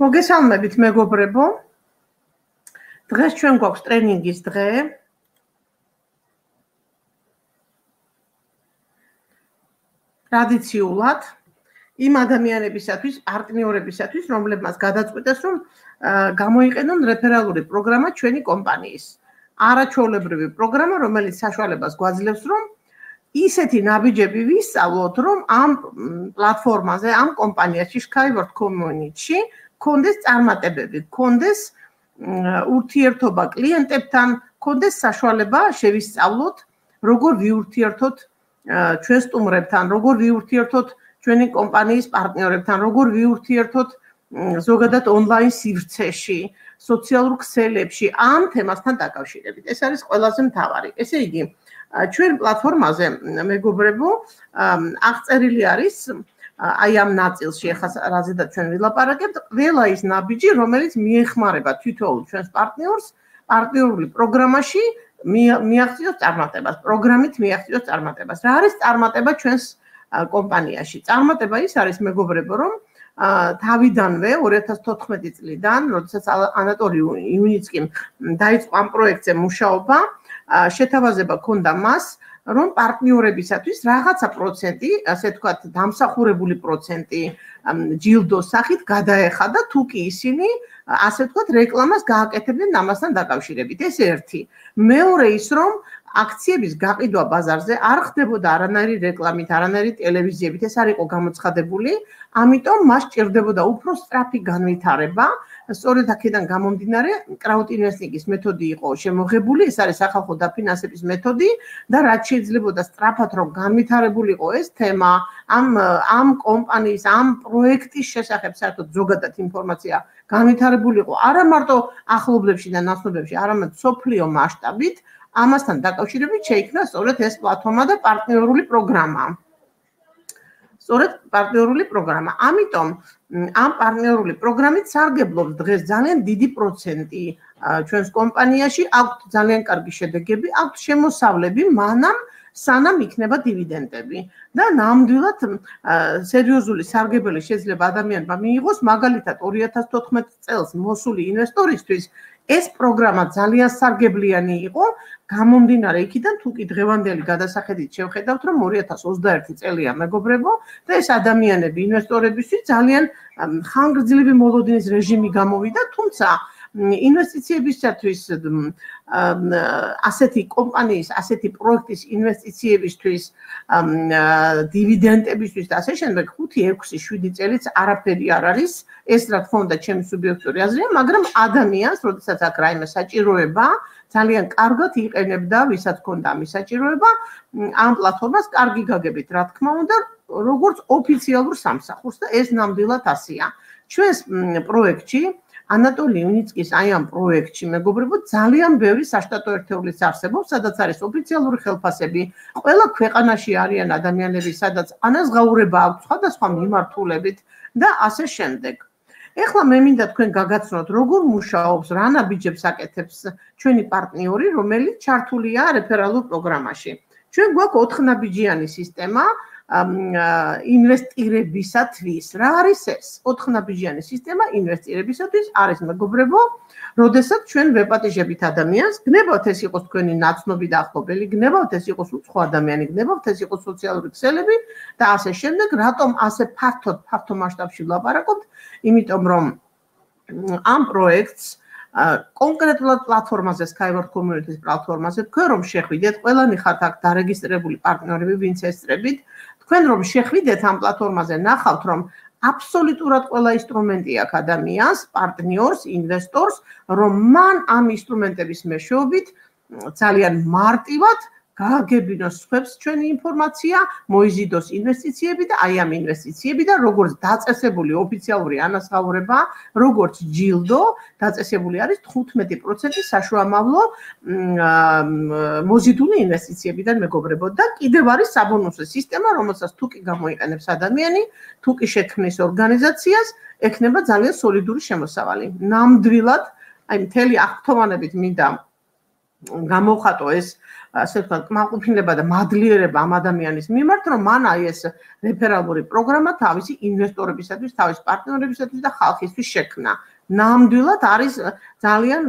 მოგესალმებით მეგობრებო. დღეს ჩვენ გვაქვს ტრენინგის დღე. ტრადიციულად იმ ადამიანებისათვის, პარტნიორებისათვის, რომლებმაც გადაწყვიტეს, რომ გამოიყენონ რეფერალური პროგრამა ჩვენი კომპანიის. არაჩვეულებრივი პროგრამა, რომელიც საშუალებას გვაძლევს, რომ ისეთი ნაბიჯები ვისწავლოთ, რომ ამ პლატფორმაზე, ამ კომპანიაში, Skyward Community-ში კონდეს წარმატებები, კონდეს ურთიერთობა კლიენტებთან, კონდეს საშუალება შევისწავლოთ, როგორ ვიურთიერთოთ ჩვენ სტუმრებთან, როგორ ვიურთიერთოთ ჩვენი კომპანიის პარტნიორებთან, როგორ ვიურთიერთოთ ზოგადად ონლაინ სივრცეში, სოციალურ ქსელებში ამ თემასთან დაკავშირებით. ეს არის ყველაზე მთავარი. ესე იგი, ჩვენ პლატფორმაზე მეგობრებო, აღწერილი არის აი ამ ნაწილში ახლა რაზედაც ჩვენ ვილაპარაკებთ, ყველა ის ნაბიჯი, რომელიც მიეხმარება თითოეულ ჩვენს პარტნიორს პარტნიორული პროგრამაში მიაღწიოს წარმატებას, პროგრამით მიაღწიოს წარმატებას. რა არის წარმატება ჩვენს კომპანიაში? წარმატება ის არის მეგობრებო, რომ თავიდანვე 2014 წლიდან, როდესაც ანატოლი იუნიცკიმ დაიწყო ამ პროექტზე მუშაობა, შეთავაზება ქონდა მას, რომ პარტნიორებისათვის რაღაცა პროცენტი, ასე ვთქვათ, დამსახურებული პროცენტი ჯილდოს სახით გადაეხადა თუ კი ისინი, ასე ვთქვათ, რეკლამას გააკეთებდნენ ამასთან დაკავშირებით. ეს ერთი. მეორე ის, რომ აქციების გაყიდვა ბაზარზე არ ხდებოდა არანაირი რეკლამით, არანაირი ტელევიზიებით, ეს არ იყო გამოცხადებული, ამიტომ მას ჭირდებოდა უფრო სწრაფი განვითარება. სწორედ აქედან გამომდინარე, კრაუდ ინვესტინგის მეთოდი იყო შემოღებული, ეს არის სახალხო დაფინანსების მეთოდი და რაც შეიძლებოდა სწრაფად რომ განვითარებულიყო ეს თემა, ამ ამ კომპანიის, ამ პროექტის შესახებ საერთოდ ზოგადად ინფორმაცია განვითარებულიყო არა მარტო ახლობლებში და ნაცნობებში, არამედ სოფლიო მასშტაბით, ამასთან დაკავშირებით შეიქმნა სწორედ ეს პლატფორმა და პარტნიორული პროგრამა. სწორედ პარტნიორული პროგრამა. ამიტომ ამ პარტნიორული პროგრამით სარგებლობს დღეს ძალიან დიდი პროცენტი ჩვენს კომპანიაში, აქვთ ძალიან კარგი შედეგები, აქვთ შემოსავლები, მანამ სანამ იქნება დივიდენდები და ნამდვილად სერიოზული სარგებელი შეიძლება ადამიანმა მიიღოს, მაგალითად 2014 წელს მოსული ინვესტორისთვის ეს პროგრამა ძალიან სარგებლიანი იყო, გამომდინარე იქიდან თუ კი დღევანდელი გადასახედით შევხედავთ, რომ 2021 წელია მეგობრებო და ეს ადამიანები ინვესტორებისთვის ძალიან ხანგრძლივი მოლოდინის რეჟიმი გამოვიდა, თუმცა ინვესტიციებისათვის ასეთი კომპანიის, ასეთი პროექტის ინვესტიციებისთვის დივიდენდებისთვის და ასე შემდეგ 5, 6, 7 წელიც არაფერი არ არის. ეს რა თქმა უნდა ჩემი სუბიექტური აზრია, მაგრამ ადამიანს, როდესაც აქ რაიმე საჭიროება, ძალიან კარგად იყენებდა, ვისაც ქონდა ამის საჭიროება, ამ პლატფორმას კარგი გაგებით, რა თქმა უნდა, როგორც ოფიციალურ სამსახურს და ეს ნამდვილად ასია. ჩვენს პროექტში ანატოლი უნიცკის აი ამ პროექტში მეგობრებო ძალიან ბევრი საშტატო ერთეულიც არსებობს, სადაც არის ოფიციალური ხელფასები, ყველა ქვეყანაში არიან ადამიანები, სადაც ანაზღაურება აქვს სხვადასხვა მიმართულებით და ასე შემდეგ. ეხლა მე მინდა თქვენ გაგაცნოთ, როგორ მუშაობს, რა ნაბიჯებს აკეთებს ჩვენი პარტნიორი, რომელიც ჩართულია რეფერალურ პროგრამაში. ჩვენ გვაქვს 4 ნაბიჯიანი სისტემა, ინვესტირებისათვის. რა არის ეს? ოთხნაბიჯიანი სისტემა ინვესტირებისათვის არის მეგობრებო, როდესაც ჩვენ ვეპატიჟებით ადამიანს, გნებავთ ეს იყოს თქვენი ნაცნობი და ახლობელი, გნებავთ ეს იყოს უცხო ადამიანი, გნებავთ ეს იყოს სოციალური ქსელები და ასე შემდეგ, რატომ ასე ფართოდ, ფართო მასშტაბში ვლაპარაკობთ? იმიტომ რომ ამ პროექტს კონკრეტულად პლატფორმაზე Skyward Community-ის პლატფორმაზე თქვენ რომ შეხვიდეთ, ყველანი ხართ აქ დარეგისტრირებული პარტნიორები, ვინც ესწრებით, თქვენ რომ შეხვიდეთ ამ პლატფორმაზე, ნახავთ რომ აბსოლუტურად ყველა ინსტრუმენტი აქვს ადამიანს, პარტნიორს, ინვესტორს, რომ მან ამ ინსტრუმენტების მეშვეობით ძალიან მარტივად გააგებინოს სხვებს ჩვენი ინფორმაცია, მოიზიდოს ინვესტიციები და აი ამ ინვესტიციები და როგორც დაწესებული ოფიციალური ანაზღაურება, როგორც ჯილდო, დაწესებული არის 15% საშუალო მოზიდული ინვესტიციებიდან მეგობრებო და კიდევ არის საბონუსო სისტემა, რომელსაც თუ კი გამოიყენებს ადამიანი, თუ კი შექმნის ორგანიზაციას, ექნება ძალიან სოლიდური შემოსავალი. ნამდვილად აი მთელი აღთქმანებით მინდა გამოვხატო ეს ასე ვთქვათ, კმაყოფილება და მადლიერება ამ ადამიანის მიმართ, რომ მან აი ეს რეფერალური პროგრამა თავისი ინვესტორებისათვის, თავის პარტნიორებისათვის და ხალხისთვის შექმნა. ნამდვილად არის ძალიან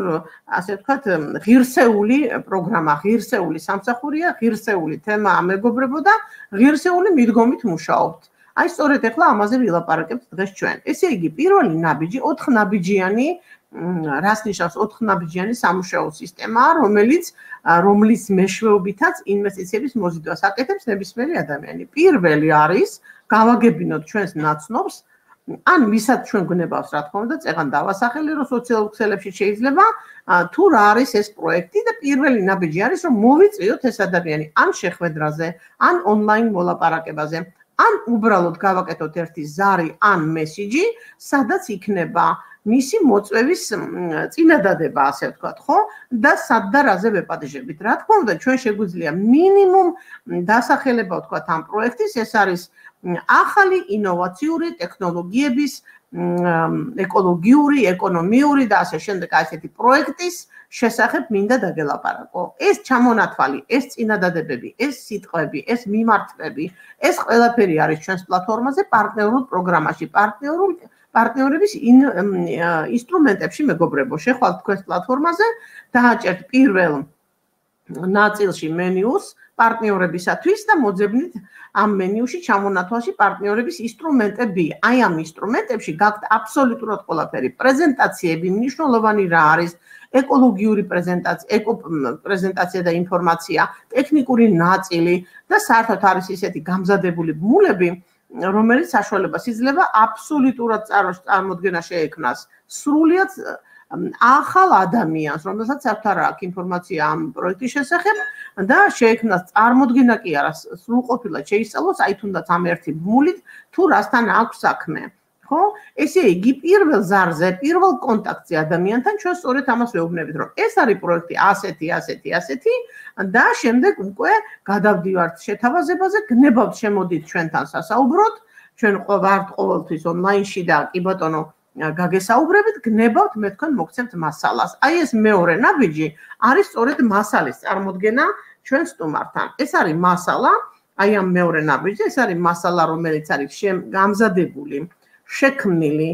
ასე ვთქვათ ღირსეული პროგრამა, ღირსეული სამსახურია, ღირსეული თემა ამეგობრებო და ღირსეული მიდგომით მუშაობთ. აი სწორედ ახლა ამაზე ვილაპარაკებთ დღეს ჩვენ. ესე იგი, პირველი ნაბიჯი 4 ნაბიჯიანი რას ნიშნავს 4 ნაბიჯიანი სამუშაო სისტემა, რომელიც რომლის მეშვეობითაც ინვესტიციების მოზიდვას აკეთებს ნებისმიერი ადამიანი. პირველი არის გავაგებინოთ ჩვენს ნაცნობს ან ვისაც ჩვენ გნებავს რა თქმა უნდა, წეგან დავასახელი, რომ სოციალურ ქსელებში შეიძლება თუ რა არის ეს პროექტი და პირველი ნაბიჯი არის, რომ მოვიწიოთ ეს ადამიანი ან შეხვედრაზე, ან ონლაინ მოლაპარაკებაზე, ან უბრალოდ გავაკეთოთ ერთი ზარი ან მესიჯი, სადაც იქნება მისი მოწვევის წინადადება, ასე ვთქვათ, ხო? და სად და რაზე ვეპატიჟებით. რა თქმა უნდა, ჩვენ შეგვიძლია მინიმუმ დასახელება ვთქვათ ამ პროექტის, ეს არის ახალი ინოვაციური ტექნოლოგიების ეკოლოგიური, ეკონომიური და ასე შემდეგ ასეთი პროექტის შესახებ მინდა დაგელაპარაკო. ეს ჩამონათვალი, ეს წინადადებები, ეს სიტყვები, ეს მიმართვები, ეს ყველაფერი არის ჩვენს პლატფორმაზე პარტნიორულ პროგრამაში, პარტნიორულ პარტნიორების ინსტრუმენტებში მეგობრებო, შეხვალთ თქვენს პლატფორმაზე, დააჭერთ პირველ ნაწილში მენიუს პარტნიორებისათვის და მოძებნით ამ მენიუში ჩამონათვალში პარტნიორების ინსტრუმენტები. აი ამ ინსტრუმენტებში გაქვთ აბსოლუტურად ყველაფერი. პრეზენტაციები, მნიშვნელოვანი რა არის, ეკოლოგიური პრეზენტაცია, ეკო პრეზენტაცია და ინფორმაცია, ტექნიკური ნაწილი და საერთოდ არის ისეთი გამზადებული ბმულები, რომელიც საშუალებას იძლევა აბსოლუტურად წარმოდგენა შეექმნას სრულიად ახალ ადამიანს, რომელსაც საერთოდ არ აქვს ინფორმაცია ამ პროექტის შესახებ და შეექმნას წარმოდგენა კი არა სრულყოფილად შეისწავლოს აი თუნდაც ამ ერთი ბმულით თუ რასთან აქვს საქმე. ხო? ესე იგი პირველ ზარზე, პირველ კონტაქტზე ადამიანთან ჩვენ სწორედ ამას ვეუბნებით, რომ ეს არის პროექტი ასეთი, ასეთი, ასეთი და შემდეგ უკვე გადავდივართ შეთავაზებაზე, გნებავთ შემოდით ჩვენთან სასაუბროთ, ჩვენ ვართ ყოველთვის ონლაინში და კი ბატონო გაგესაუბრებით, გნებავთ მე თქვენ მოგცემთ მასალას. აი ეს მეორე ნაბიჯი არის სწორედ მასალის წარმოქმნა ჩვენ სტუმართან. ეს არის მასალა, აი ამ მეორე ნაბიჯი, ეს არის მასალა, რომელიც არის გამზადებული შექმნილი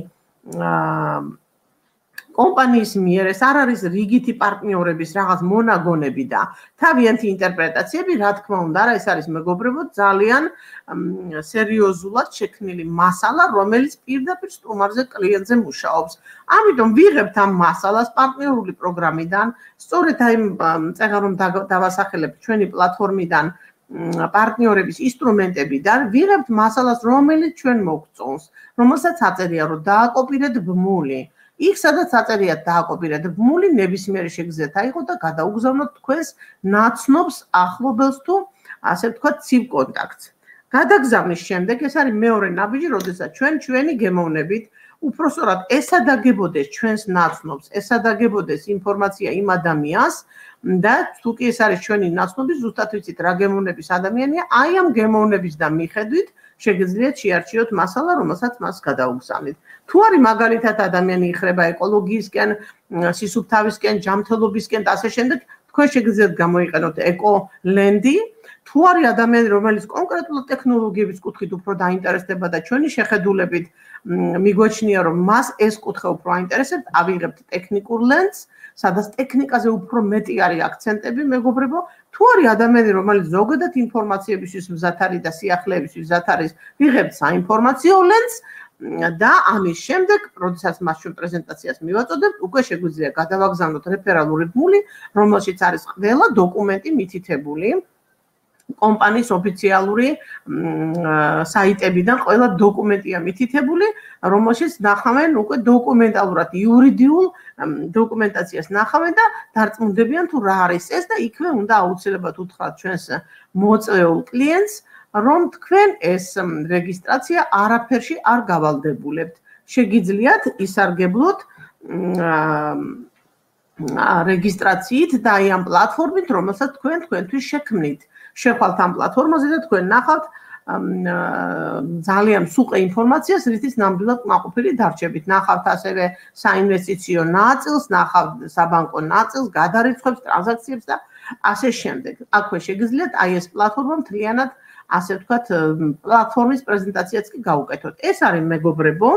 კომპანიის მიერ ეს არ არის რიგითი პარტნიორების რაღაც მონაგონები და თავიანთი ინტერპრეტაციები, რა თქმა უნდა, რა ეს არის მეგობრებო, ძალიან სერიოზულად შექმნილი მასალა, რომელიც პირდაპირ სტუმარზე კლიენტზე მუშაობს. ამიტომ ვიღებთ ამ მასალას პარტნიორული პროგრამიდან, სწორედ აი წეღარ რომ დავასახელებ ჩვენი პლატფორმიდან პარტნიორების ინსტრუმენტებიდან ვიღებთ მასალას, რომელიც ჩვენ მოგწონს, რომელსაც აწერია, რომ დააკოპირეთ ბმული. იქ სადაც აწერია დააკოპირეთ ბმული, ნებისმიერი შეგზეთ აიღო და გადაუგზავნოთ თქვენს ნაცნობს ახლობელს თუ ასე ვთქვათ, ცივ კონტაქტს. გადაგზავნის შემდეგ ეს არის მეორე ნაბიჯი, როდესაც ჩვენ ჩვენი გემოვნებით უпроსტორად ესადაგებოდეს ჩვენს ნაცნობს, ესადაგებოდეს ინფორმაცია იმ ადამიანს, და თუ კი ეს არის ჩვენი ნაცნობი ზუსტად ვიცით რა გემოვნების ადამიანია. აი ამ გემოვნების და მიხედვით შეგიძლიათ შეარჩიოთ მასალა რომელსაც მას გადაუგზავნით. თუ არის მაგალითად ადამიანი იხრება ეკოლოგიისკენ სისუფთავისკენ ჯანმრთელობისკენ და ასე შემდეგ თქვენ შეგიძლიათ გამოიყენოთ ეკო ლენდი თუ არის ადამიანი რომელიც კონკრეტულად ტექნოლოგიების კუთხით უფრო დაინტერესდება და ჩვენი შეხედულებით მიგვაჩნია რომ მას ეს კუთხე უფრო აინტერესებს ავიღებთ ტექნიკურ ლენდს სადაც ტექნიკაზე უფრო მეტი არის აქცენტები, მეგობრებო, თუ არის ადამიანი, რომელიც ზოგადად ინფორმაციებისთვის მზად არის და სიახლეებისთვის მზად არის, ვიღებთ საინფორმაციო ლენს და ამის შემდეგ, როდესაც მას ჩვენ პრეზენტაციას მივაწოდებთ, უკვე შეგვიძლია გადავაგზავნოთ რეფერალური ბმული, რომელშიც არის ყველა დოკუმენტი მითითებული. კომპანიის ოფიციალური საიტებიდან ყველა დოკუმენტია მითითებული, რომელშიც ნახავენ უკვე დოკუმენტალურად იურიდიულ დოკუმენტაციას ნახავენ და დარწმუნდებიან თუ რა არის ეს და იქვე უნდა აუცილებლად უთხრათ ჩვენს მოწვეულ კლიენტს, რომ თქვენ ეს რეგისტრაცია არაფერში არ გავალდებულებთ. შეგიძლიათ ისარგებლოთ რეგისტრაციით და აი ამ პლატფორმით, რომელსაც თქვენ თქვენთვის შექმნით. შეხვალთ ამ პლატფორმაზე და თქვენ ნახავთ ძალიან სუყე ინფორმაციას, რითიც ნამდვილად მაყოფილი დარჩებით. ნახავთ ასევე საინვესტიციო ნაწილს, ნახავთ საბანკო ნაწილს, გადარიცხვებს, ტრანზაქციებს და ასე შემდეგ. აქვე შეგიძლიათ აი ეს პლატფორმა მთლიანად ასე ვთქვათ, პლატფორმის პრეზენტაციაც კი გაუკეთოთ. ეს არის მეგობრებო,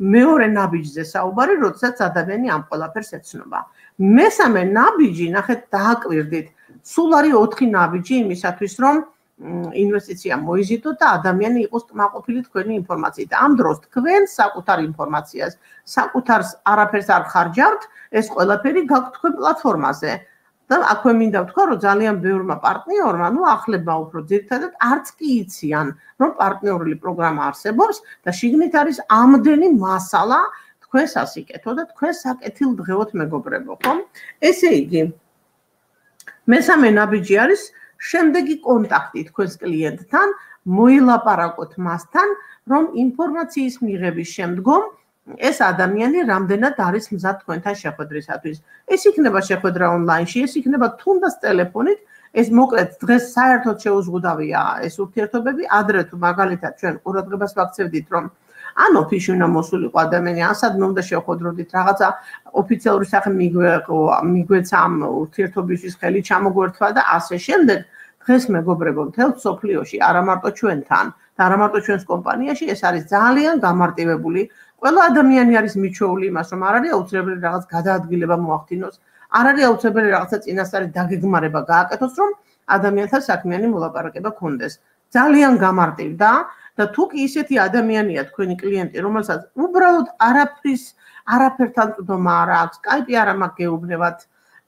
მეორე ნაბიჯზე საუბარი, როდესაც ადამიანი ამ ყველაფერს ეცნობა. მესამე ნაბიჯი, ნახეთ, დააკვირდით. სულ არის 4 ნაბიჯი იმისათვის, რომ ინვესტიცია მოიზიდოთ და ადამიანი იყოს კმაყოფილი თქვენი ინფორმაციით. ამ დროს თქვენ საკუთარ ინფორმაციას, საკუთარ არაფერს არ ხარჯავთ, ეს ყველაფერი გაქვთ თქვენ პლატფორმაზე. და აქვე მინდა ვთქვა, რომ ძალიან ბევრმა პარტნიორმა, ну ახლებმა უფრო ძირთადად არც კი იციან, რომ პარტნიორული პროგრამა არსებობს და შიგნით არის ამდენი მასალა თქვენს ასიკეთო და თქვენ საკეთილ დღეოთ მეგობრებო, ხო? ესე იგი მესამე ნაბიჯი არის შემდეგი კონტაქტი თქვენს კლიენტთან, მოილაპარაკოთ მასთან, რომ ინფორმაციის მიღების შემდგომ ეს ადამიანი რამდენად არის მზად თქვენთან შეხვედრისათვის. ეს იქნება შეხვედრა ონლაინში, ეს იქნება თუნდაც ტელეფონით, ეს მოკლედ დღეს საერთოდ შეუზღუდავია ეს ურთიერთობები, ადრე თუ მაგალითად ჩვენ ყურადღებას ვაქცევდით, რომ ან ოფისში უნდა მოსულიყო ადამიანი, ასად მე უნდა შეხვედროდით რაღაცა ოფიციალური სახე მიგვეცა ამ ურთიერთობისთვის ხელი ჩამოგვერთვა და ასე შემდეგ. დღეს მეგობრებო, მთელ სოფლიოში, არა მარტო ჩვენთან, და არა მარტო ჩვენს კომპანიაში, ეს არის ძალიან გამარტივებული ყველა ადამიანი არის მიჩვეული იმას, რომ არ არის აუცილებელი რაღაც გადაადგილება მოახდინოს, არ არის აუცილებელი რაღაცა წინასწარი დაგეგმარება გააკეთოს, რომ ადამიანთან საქმიანი მოლაპარაკება გქონდეს. ძალიან გამარტივდა და თუ კი ისეთი ადამიანია თქვენი კლიენტი, რომელსაც უბრალოდ არაფრის არაფერთან წვდომა არ აქვს, Skype-ი არ მაქვს გეუბნებათ,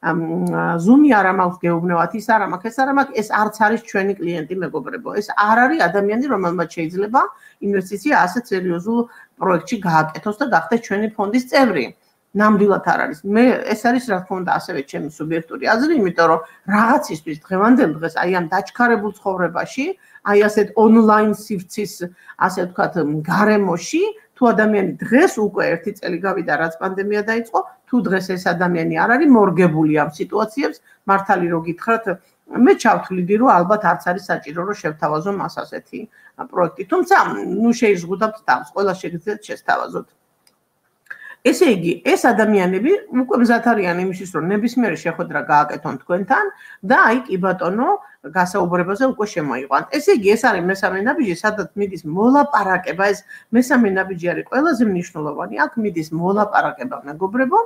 Zoom-ი არ მაქვს გეუბნებათ, ის არ მაქვს, ეს არ მაქვს, ეს არც არის ჩვენი კლიენტი მეგობრებო. ეს არ არის ადამიანი, რომელმაც შეიძლება ინვესტიცია ასე სერიოზულ პროექტში გააკეთოს და გახდეს ჩვენი ფონდის წევრი. ნამდვილად არ არის. მე ეს არის რა თქმა უნდა ასევე ჩემი სუბიექტური აზრი, იმიტომ რომ რაღაცისთვის დღევანდელ დღეს აი ამ დაჩქარებულ ცხოვრებაში, აი ასეთ ონლაინ სივრცის, ასე ვთქვათ, გარემოში, თუ ადამიანი დღეს უკვე ერთი წელი გავიდა, რაც პანდემია დაიწყო, თუ დღეს ეს ადამიანი არ არის მორგებული ამ სიტუაციებს, მართალი რო გითხრათ, მე ჩავთვლიდი, რომ ალბათ არც არის საჭირო, რომ შევთავაზო მას ასეთი პროექტი. თუმცა, ნუ შეიზღუდავთ თავს, ყველა შეგიძლიათ შესთავაზოთ. ესე იგი, ეს ადამიანები უკვე მზად არიან იმისთვის, რომ ნებისმიერი შეხვედრა გააკეთონ თქვენთან და აი კი ბატონო, გასაუბრებაზე უკვე შემოიყვანთ. ესე იგი, ეს არის მესამე ნაბიჯი, სადაც მიდის მოლაპარაკება, ეს მესამე ნაბიჯი არის ყველაზე მნიშვნელოვანი. აქ მიდის მოლაპარაკება მეგობრებო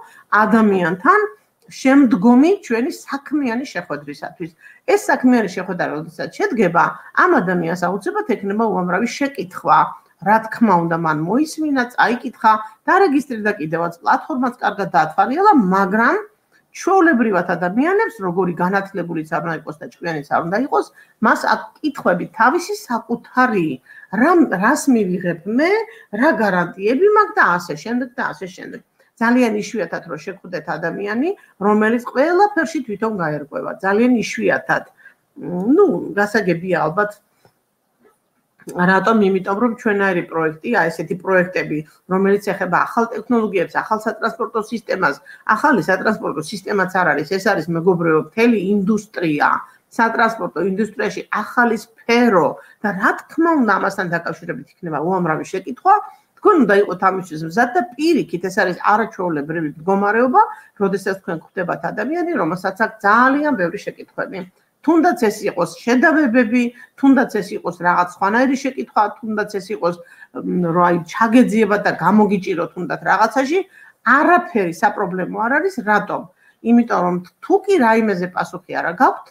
ადამიანთან შემდგომი ჩვენი საქმიანი შეხვედრისათვის. ეს საქმიანი შეხვედრა, როდესაც შედგება, ამ ადამიანს აუცილებლად ექნება უამრავი შეკითხვა. რა თქმა უნდა, მან მოისმინა, წაიკითხა, დარეგისტრირდა კიდევაც პლატფორმას კარგად დაათვალიერა, მაგრამ ჩვეულებრივად ადამიანებს, როგორი განათლებულიც არ უნდა იყოს და ჭკვიანიც არ უნდა იყოს, მას აქ კითხვები თავისი საკუთარი, რა რას მივიღებ მე, რა გარანტიები მაქვს და ასე შემდეგ და ასე შემდეგ. ძალიან იშვიათად რო შეხვდეთ ადამიანი, რომელიც ყველაფერში თვითონ გაერკვევა, ძალიან იშვიათად. ну, გასაგებია ალბათ რატომ? იმიტომ რომ ჩვენაირი პროექტი, აი ესეთი პროექტები, რომელიც ეხება ახალ ტექნოლოგიებს, ახალ სატრანსპორტო სისტემას, ახალი სატრანსპორტო სისტემაც არ არის, ეს არის მეგობრებო, მთელი ინდუსტრია, სატრანსპორტო ინდუსტრიაში ახალი სფერო და რა თქმა უნდა ამასთან დაკავშირებით იქნება უამრავი შეკითხვა. თქვენ უნდა იყოთ ამისთვის მზად და პირიქით ეს არის არაჩვეულებრივი მდგომარეობა, როდესაც თქვენ ხვდებათ ადამიანი, რომელსაც აქვს ძალიან ბევრი შეკითხვები. თუნდაც ეს იყოს შედავებები, თუნდაც ეს იყოს რაღაც სხვანაირი შეკითხვა, თუნდაც ეს იყოს რა აი ჩაგეძიება და გამოგიჭირო თუნდაც რაღაცაში, არაფერი საპრობლემო არ არის, რატომ? იმიტომ რომ თუ კი რაიმეზე პასუხი არა გაქვთ,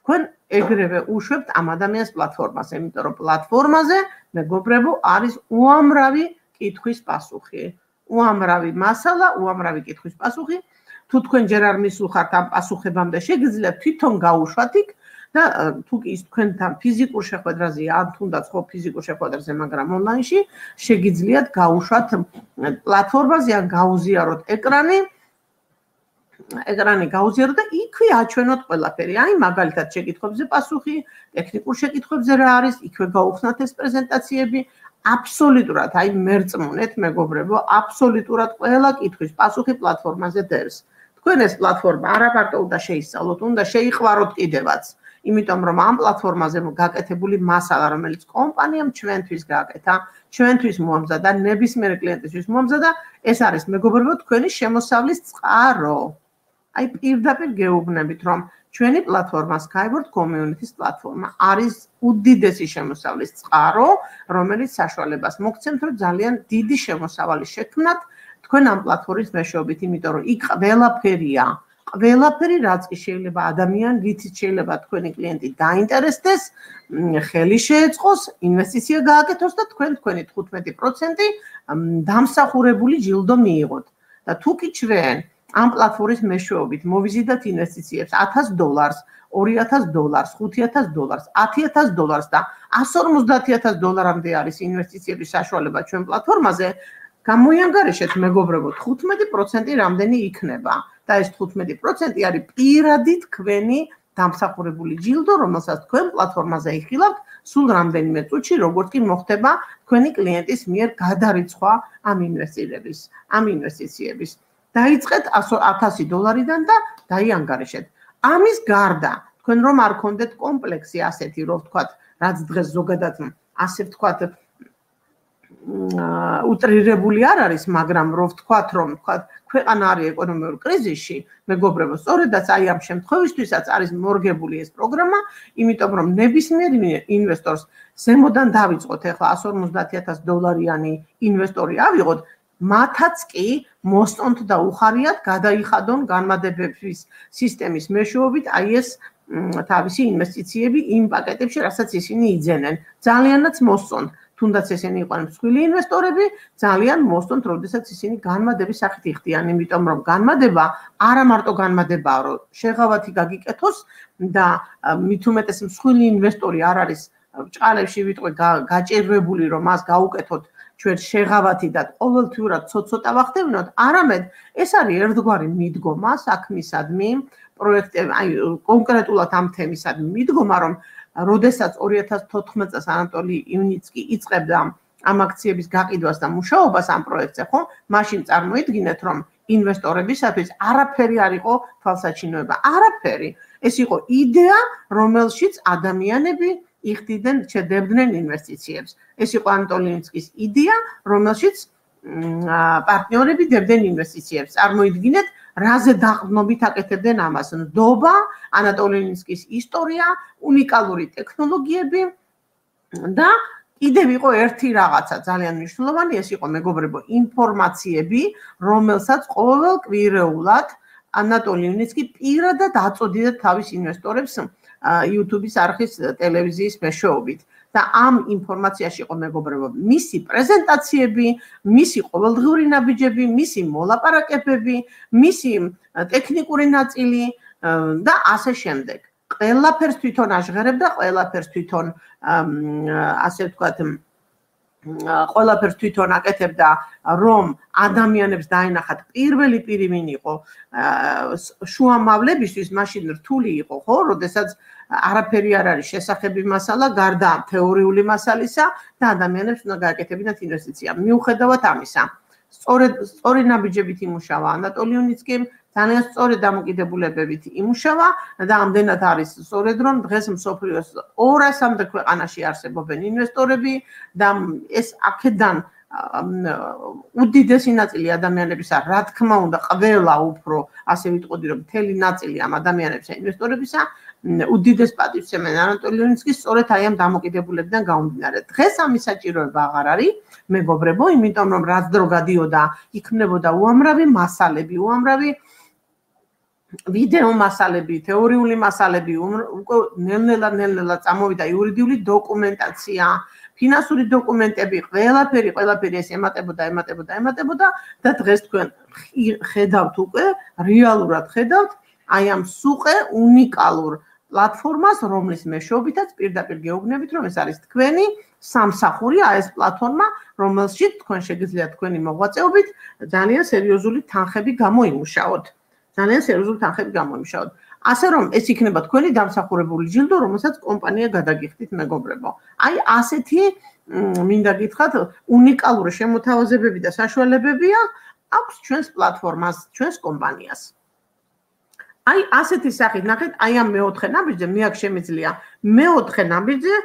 თქვენ ეგრევე უშვებთ ამ ადამიანის პლატფორმაზე, იმიტომ რომ პლატფორმაზე მეგობრებო არის უამრავი კითხვის პასუხი. უამრავი მასალა, უამრავი კითხვის პასუხი. თუ თქვენ ჯერ არ მისულხართ ამ პასუხებამდე, შეგიძლიათ თვითონ გაუშვათ იქ და თუ კი ის თქვენთან ფიზიკურ შეხვედრაზეა, ან თუნდაც ხო ფიზიკურ შეხვედრაზე, მაგრამ ონლაინში შეგიძლიათ გაუშვათ პლატფორმაზე ან გაუზიაროთ ეკრანი ეკრანი გაუზიაროთ და იქვე აჩვენოთ ყველაფერი. აი მაგალითად შეკითხვებზე პასუხი, ტექნიკურ შეკითხვებზე რა არის, იქვე გაუხსნათ ეს პრეზენტაციები. აბსოლუტურად, აი მერწმუნეთ მეგობრებო, აბსოლუტურად ყველა კითხვის პასუხი პლატფორმაზე დევს. თქვენ ეს პლატფორმა არა მარტო უნდა შეისწავლოთ, უნდა შეიყვაროთ კიდევაც. იმიტომ რომ ამ პლატფორმაზე გაკეთებული მასალა, რომელიც კომპანიამ ჩვენთვის გააკეთა, ჩვენთვის მოამზადა, ნებისმიერ კლიენტისთვის მოამზადა, ეს არის მეგობრებო თქვენი შემოსავლის წყარო. აი პირდაპირ გეუბნებით, რომ ჩვენი პლატფორმა Skyward Community-ს პლატფორმა არის უდიდესი შემოსავლის წყარო, რომელიც საშუალებას მოგცემთ, რომ ძალიან დიდი შემოსავალი შექმნათ თქვენ ამ პლატფორმის მეშვეობით, იმიტომ რომ იქ ყველაფერია. ყველაფერი რაც კი შეიძლება ადამიან ვიცით შეიძლება თქვენი კლიენტი დაინტერესდეს, ხელი შეეწყოს, ინვესტიცია გააკეთოს და თქვენ თქვენი 15% დამსახურებული ჯილდო მიიღოთ. და თუ კი ჩვენ ამ პლატფორმის მეშვეობით მოვიზიდათ ინვესტიციებს 1000 დოლარს, 2000 დოლარს, 5000 დოლარს, 10000 დოლარს და 150000 დოლარამდე არის ინვესტიციების საშუალება ჩვენ პლატფორმაზე, გამოიანგარიშეთ მეგობრებო 15% რამდენი იქნება და ეს 15% არის პირადი თქვენი დამსახურებული ჯილდო, რომელსაც თქვენ პლატფორმაზე იხილავთ სულ რამდენიმე წუთში, როგორც კი მოხდება თქვენი კლიენტის მიერ გადარიცხვა ამ ინვესტირების, ამ ინვესტიციების. დაიწყეთ 1000 დოლარიდან და დაიანგარიშეთ. ამის გარდა, თქვენ რომ არ გქონდეთ კომპლექსი ასეთი, რომ ვთქვათ, რაც დღეს ზოგადად ასე ვთქვათ, უტრირებული არ არის, მაგრამ რო ვთქვათ, რომ ვთქვათ, ქვეყანა არის ეკონომიურ კრიზისში, მეგობრებო, სწორედაც აი ამ შემთხვევისთვისაც არის მორგებული ეს პროგრამა, იმიტომ რომ ნებისმიერ ინვესტორს ზემოდან დავიწყოთ ახლა 150000 დოლარიანი ინვესტორი ავიღოთ, მათაც კი მოსტონთ და უხარიათ გადაიხადონ განმადებების სისტემის მეშვეობით აი ეს თავისი ინვესტიციები იმ პაკეტებში, რასაც ისინი იძენენ. ძალიანაც მოსწონთ, თუნდაც ესენი იყვნენ მსხვილი ინვესტორები, ძალიან მოსწონთ, როდესაც ისინი განმადების სახით იხდიან, იმიტომ რომ განმადება არა მარტო განმადებაა, რომ შეღავათი გაგიკეთოს და მით უმეტეს მსხვილი ინვესტორი არ არის ჭალებში ვიტყვი გაჭირვებული, რომ მას გაუკეთოთ ჩვენ შეღავათი და ყოველთვიურად ცოტ-ცოტა ვახდევნოთ, არამედ ეს არის ერთგვარი მიდგომა საქმისადმი, პროექტები, აი კონკრეტულად ამ თემისადმი მიდგომა, რომ როდესაც 2014 წელს ანატოლი იუნიცკი იწყებდა ამ აქციების გაყიდვას და მუშაობას ამ პროექტზე, ხო? მაშინ წარმოიდგინეთ, რომ ინვესტორებისათვის არაფერი არ იყო თვალსაჩინოება, არაფერი. ეს იყო იდეა, რომელშიც ადამიანები იხდიდნენ შედებდნენ ინვესტიციებს. ეს იყო ანტოლინსკის იდეა, რომელშიც პარტნიორები დებდნენ ინვესტიციებს. წარმოიდგინეთ, რაზე დაყრდნობით აკეთებდნენ ამას. ნდობა, ანატოლინსკის ისტორია, უნიკალური ტექნოლოგიები და კიდევ იყო ერთი რაღაცა ძალიან მნიშვნელოვანი, ეს იყო მეგობრებო, ინფორმაციები, რომელსაც ყოველ კვირეულად ანატოლინსკი პირადად აწოდიდა თავის ინვესტორებს YouTube-ის არხის ტელევიზიის მეშვეობით და ამ ინფორმაციაში იყო მეგობრებო მისი პრეზენტაციები, მისი ყოველდღიური ნაბიჯები, მისი მოლაპარაკებები, მისი ტექნიკური ნაწილი და ასე შემდეგ. ყველაფერს თვითონ აჟღერებდა, ყველაფერს თვითონ ასე ვთქვათ ყველაფერს თვითონ აკეთებდა რომ ადამიანებს დაინახათ პირველი პირი ვინ იყო შუამავლებისთვის მაშინ რთული იყო ხო? როდესაც არაფერი არ არის შესახები მასალა გარდა თეორიული მასალისა და ადამიანებს უნდა გააკეთებინათ ინვესტიცია. მიუხედავად ამისა სწორედ სწორი ნაბიჯებით იმუშავა. ანატოლიონიცკი ძალიან სწორი დამოკიდებულებებით იმუშავა და ამდენად არის სწორედ რომ დღეს მსოფლიოს 200-მდე ქვეყანაში არსებობენ ინვესტორები და ეს აქედან უდიდესი ნაწილი ადამიანებისა, რა თქმა უნდა, ყველა უფრო ასე ვიტყოდი რომ მთელი ნაწილი ამ ადამიანებისა, ინვესტორებისა უდიდეს პატივს ემენ ანატოლიონიცკის სწორედ აი ამ დამოკიდებულებიდან გამომდინარე. დღეს ამის საჭიროება აღარ არის, მეგობრებო, იმიტომ რომ რაც დრო გადიოდა, იქმნებოდა უამრავი მასალები, უამრავი ვიდეო მასალები, თეორიული მასალები, უკვე ნელ-ნელა ნელ-ნელა წამოვიდა იურიდიული დოკუმენტაცია, ფინანსური დოკუმენტები, ყველაფერი, ყველაფერი ეს ემატებოდა, ემატებოდა, ემატებოდა და დღეს თქვენ ხედავთ უკვე, რეალურად ხედავთ აი ამ სუყე უნიკალურ პლატფორმას, რომლის მეშვეობითაც პირდაპირ გეუბნებით, რომ ეს არის თქვენი სამსახური, აი ეს პლატფორმა, რომელშიც თქვენ შეგიძლიათ თქვენი მოღვაწეობით ძალიან სერიოზული თანხები გამოიმუშაოთ. ძალიან სერიოზული თანხები გამოიმშაოთ. ასე რომ ეს იქნება თქვენი დამსახურებული ჯილდო, რომელსაც კომპანია გადაგიხდით მეგობრებო. აი ასეთი მინდა გითხრათ, უნიკალური შემოთავაზებები და საშუალებებია აქვს ჩვენს პლატფორმას, ჩვენს კომპანიას. აი ასეთი სახით ნახეთ, აი ამ მეოთხე ნაბიჯზე მე აქ შემიძლია მეოთხე ნაბიჯზე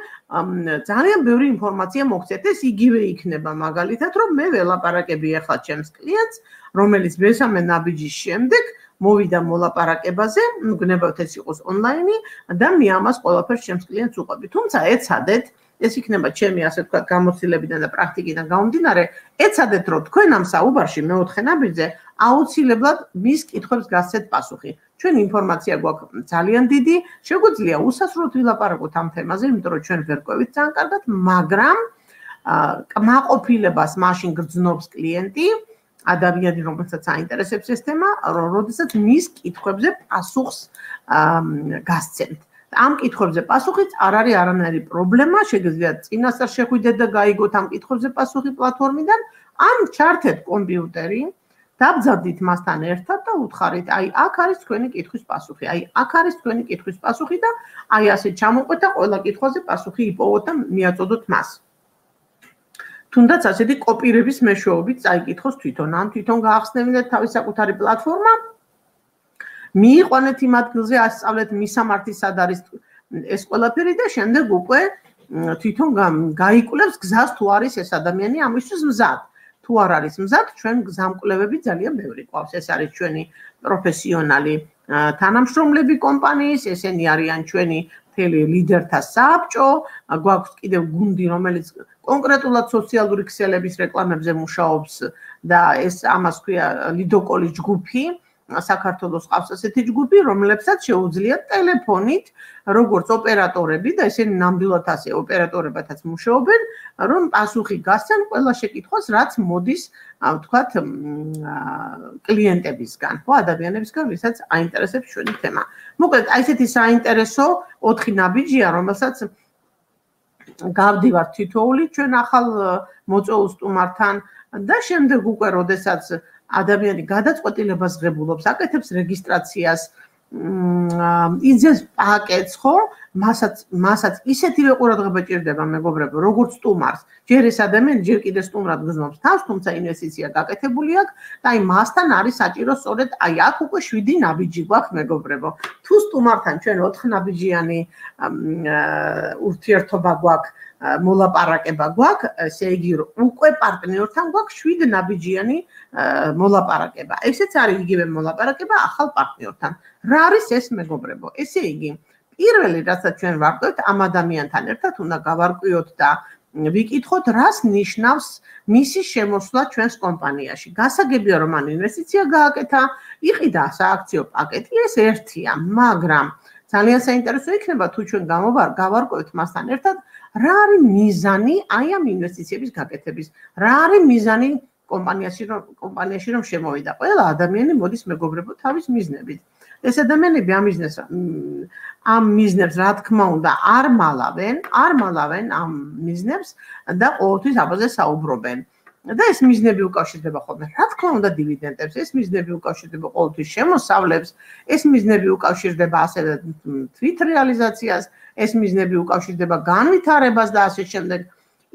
ძალიან ბევრი ინფორმაცია მოგცეთ. ეს იგივე იქნება მაგალითად, რომ მე ველაპარაკები ახლა ჩემს კლიენტს, რომელიც მესამე ნაბიჯის შემდეგ მოვიდა მოლაპარაკებაზე, გნებავთ ეს იყოს ონლაინი და მე ამას ყველაფერს ჩემს კლიენტს უყვები. თუმცა ეცადეთ ეს იქნება ჩემი ასე ვთქვათ გამოცდილებიდან და პრაქტიკიდან გამომდინარე, ეცადეთ რომ თქვენ ამ საუბარში მეოთხე ნაბიჯზე აუცილებლად მის კითხვებს გასცეთ პასუხი. ჩვენ ინფორმაცია გვაქვს ძალიან დიდი, შეგვიძლია უსასრულოდ ვილაპარაკოთ ამ თემაზე, იმიტომ რომ ჩვენ ვერ ყვევით ძალიან კარგად, მაგრამ კმაყოფილებას მაშინ გრძნობს კლიენტი, ადამიანი, რომელსაც აინტერესებს ეს თემა, როდესაც მის კითხვებზე პასუხს გასცემთ. ამ კითხვებზე პასუხიც არ არის არანაირი პრობლემა, შეგიძლიათ წინასწარ შეხვიდეთ და გაიგოთ ამ კითხვებზე პასუხი პლატფორმიდან, ან ჩართეთ კომპიუტერი, დაბძავდით მასთან ერთად და უთხარით, აი, აქ არის თქვენი კითხვის პასუხი, აი, აქ არის თქვენი კითხვის პასუხი და აი ასე ჩამოყვეთ და ყველა კითხვაზე პასუხი იპოვოთ და მიაწოდოთ მას. თუნდაც ასეთი კოპირების მეშვეობით წაიკითხოს თვითონ, ან თვითონ გაახსნებინეთ თავის საკუთარი პლატფორმა. მიიყვანეთ იმ ადგილზე, ასწავლეთ მისამართი სად არის ეს ყველაფერი და შემდეგ უკვე თვითონ გაიკვლევს გზას თუ არის ეს ადამიანი ამისთვის მზად. თუ არ არის მზად, ჩვენ გზამკვლევები ძალიან ბევრი ყავს. ეს არის ჩვენი პროფესიონალი თანამშრომლები კომპანიის, ესენი არიან ჩვენი მთელი ლიდერთა საბჭო, გვაქვს კიდევ გუნდი, რომელიც კონკრეტულად სოციალური ქსელების რეკლამებზე მუშაობს და ეს ამას ქვია ლიდოკოლის ჯგუფი. საქართველოს ყავს ასეთი ჯგუფი, რომლებსაც შეუძლიათ ტელეფონით, როგორც ოპერატორები და ესენი ნამდვილად ასე ოპერატორებათაც მუშაობენ, რომ პასუხი გასცენ ყველა შეკითხვას, რაც მოდის, ვთქვათ, კლიენტებისგან, ხო, ადამიანებისგან, ვისაც აინტერესებს ჩვენი თემა. მოკლედ, აი ესეთი საინტერესო 4 ნაბიჯია, რომელსაც გავდივარ თითოეული ჩვენ ახალ მოწოულ სტუმართან და შემდეგ უკვე, როდესაც ადამიანი გადაწყვეტილებას ღებულობს, აკეთებს რეგისტრაციას, იძენს პაკეტს, ხო? მასაც მასაც ისეთივე ყურადღება ჭირდება მეგობრებო, როგორც სტუმარს. ჯერ ეს ადამიანი ჯერ კიდე სტუმრად გზნობს თავს, თუმცა ინვესტიცია გაკეთებული აქვს და აი მასთან არის საჭირო სწორედ აი აქ უკვე 7 ნაბიჯი გვაქვს მეგობრებო. თუ სტუმართან ჩვენ 4 ნაბიჯიანი ურთიერთობა გვაქვს მოლაპარაკება გვაქვს, ესე იგი უკვე პარტნიორთან გვაქვს 7 ნაბიჯიანი მოლაპარაკება. ესეც არის იგივე მოლაპარაკება ახალ პარტნიორთან. რა არის ეს მეგობრებო? ესე იგი, პირველი რასაც ჩვენ ვარკვევთ ამ ადამიანთან ერთად უნდა გავარკვიოთ და ვიკითხოთ, რას ნიშნავს მისი შემოსვლა ჩვენს კომპანიაში. გასაგებია რომ ან ინვესტიცია გააკეთა, იყიდა სააქციო პაკეტი, ეს ერთია, მაგრამ ძალიან საინტერესო იქნება თუ ჩვენ გავარკვევთ მასთან ერთად რა არის მიზანი აი ამ ინვესტიციების გაკეთების? რა არის მიზანი კომპანიაში რომ კომპანიაში რომ შემოვიდა? ყველა ადამიანი მოდის მეგობრებო თავის მიზნებით. ეს ადამიანები ამ მიზნებს ამ მიზნებს რა თქმა უნდა არ მალავენ, არ მალავენ ამ მიზნებს და ყოველთვის აბაზე საუბრობენ. და ეს მიზნები უკავშირდება ხოლმე. რა თქმა უნდა დივიდენდებს, ეს მიზნები უკავშირდება ყოველთვის შემოსავლებს, ეს მიზნები უკავშირდება ასევე თვით რეალიზაციას, ეს მიზნები უკავშირდება განვითარებას და ასე შემდეგ.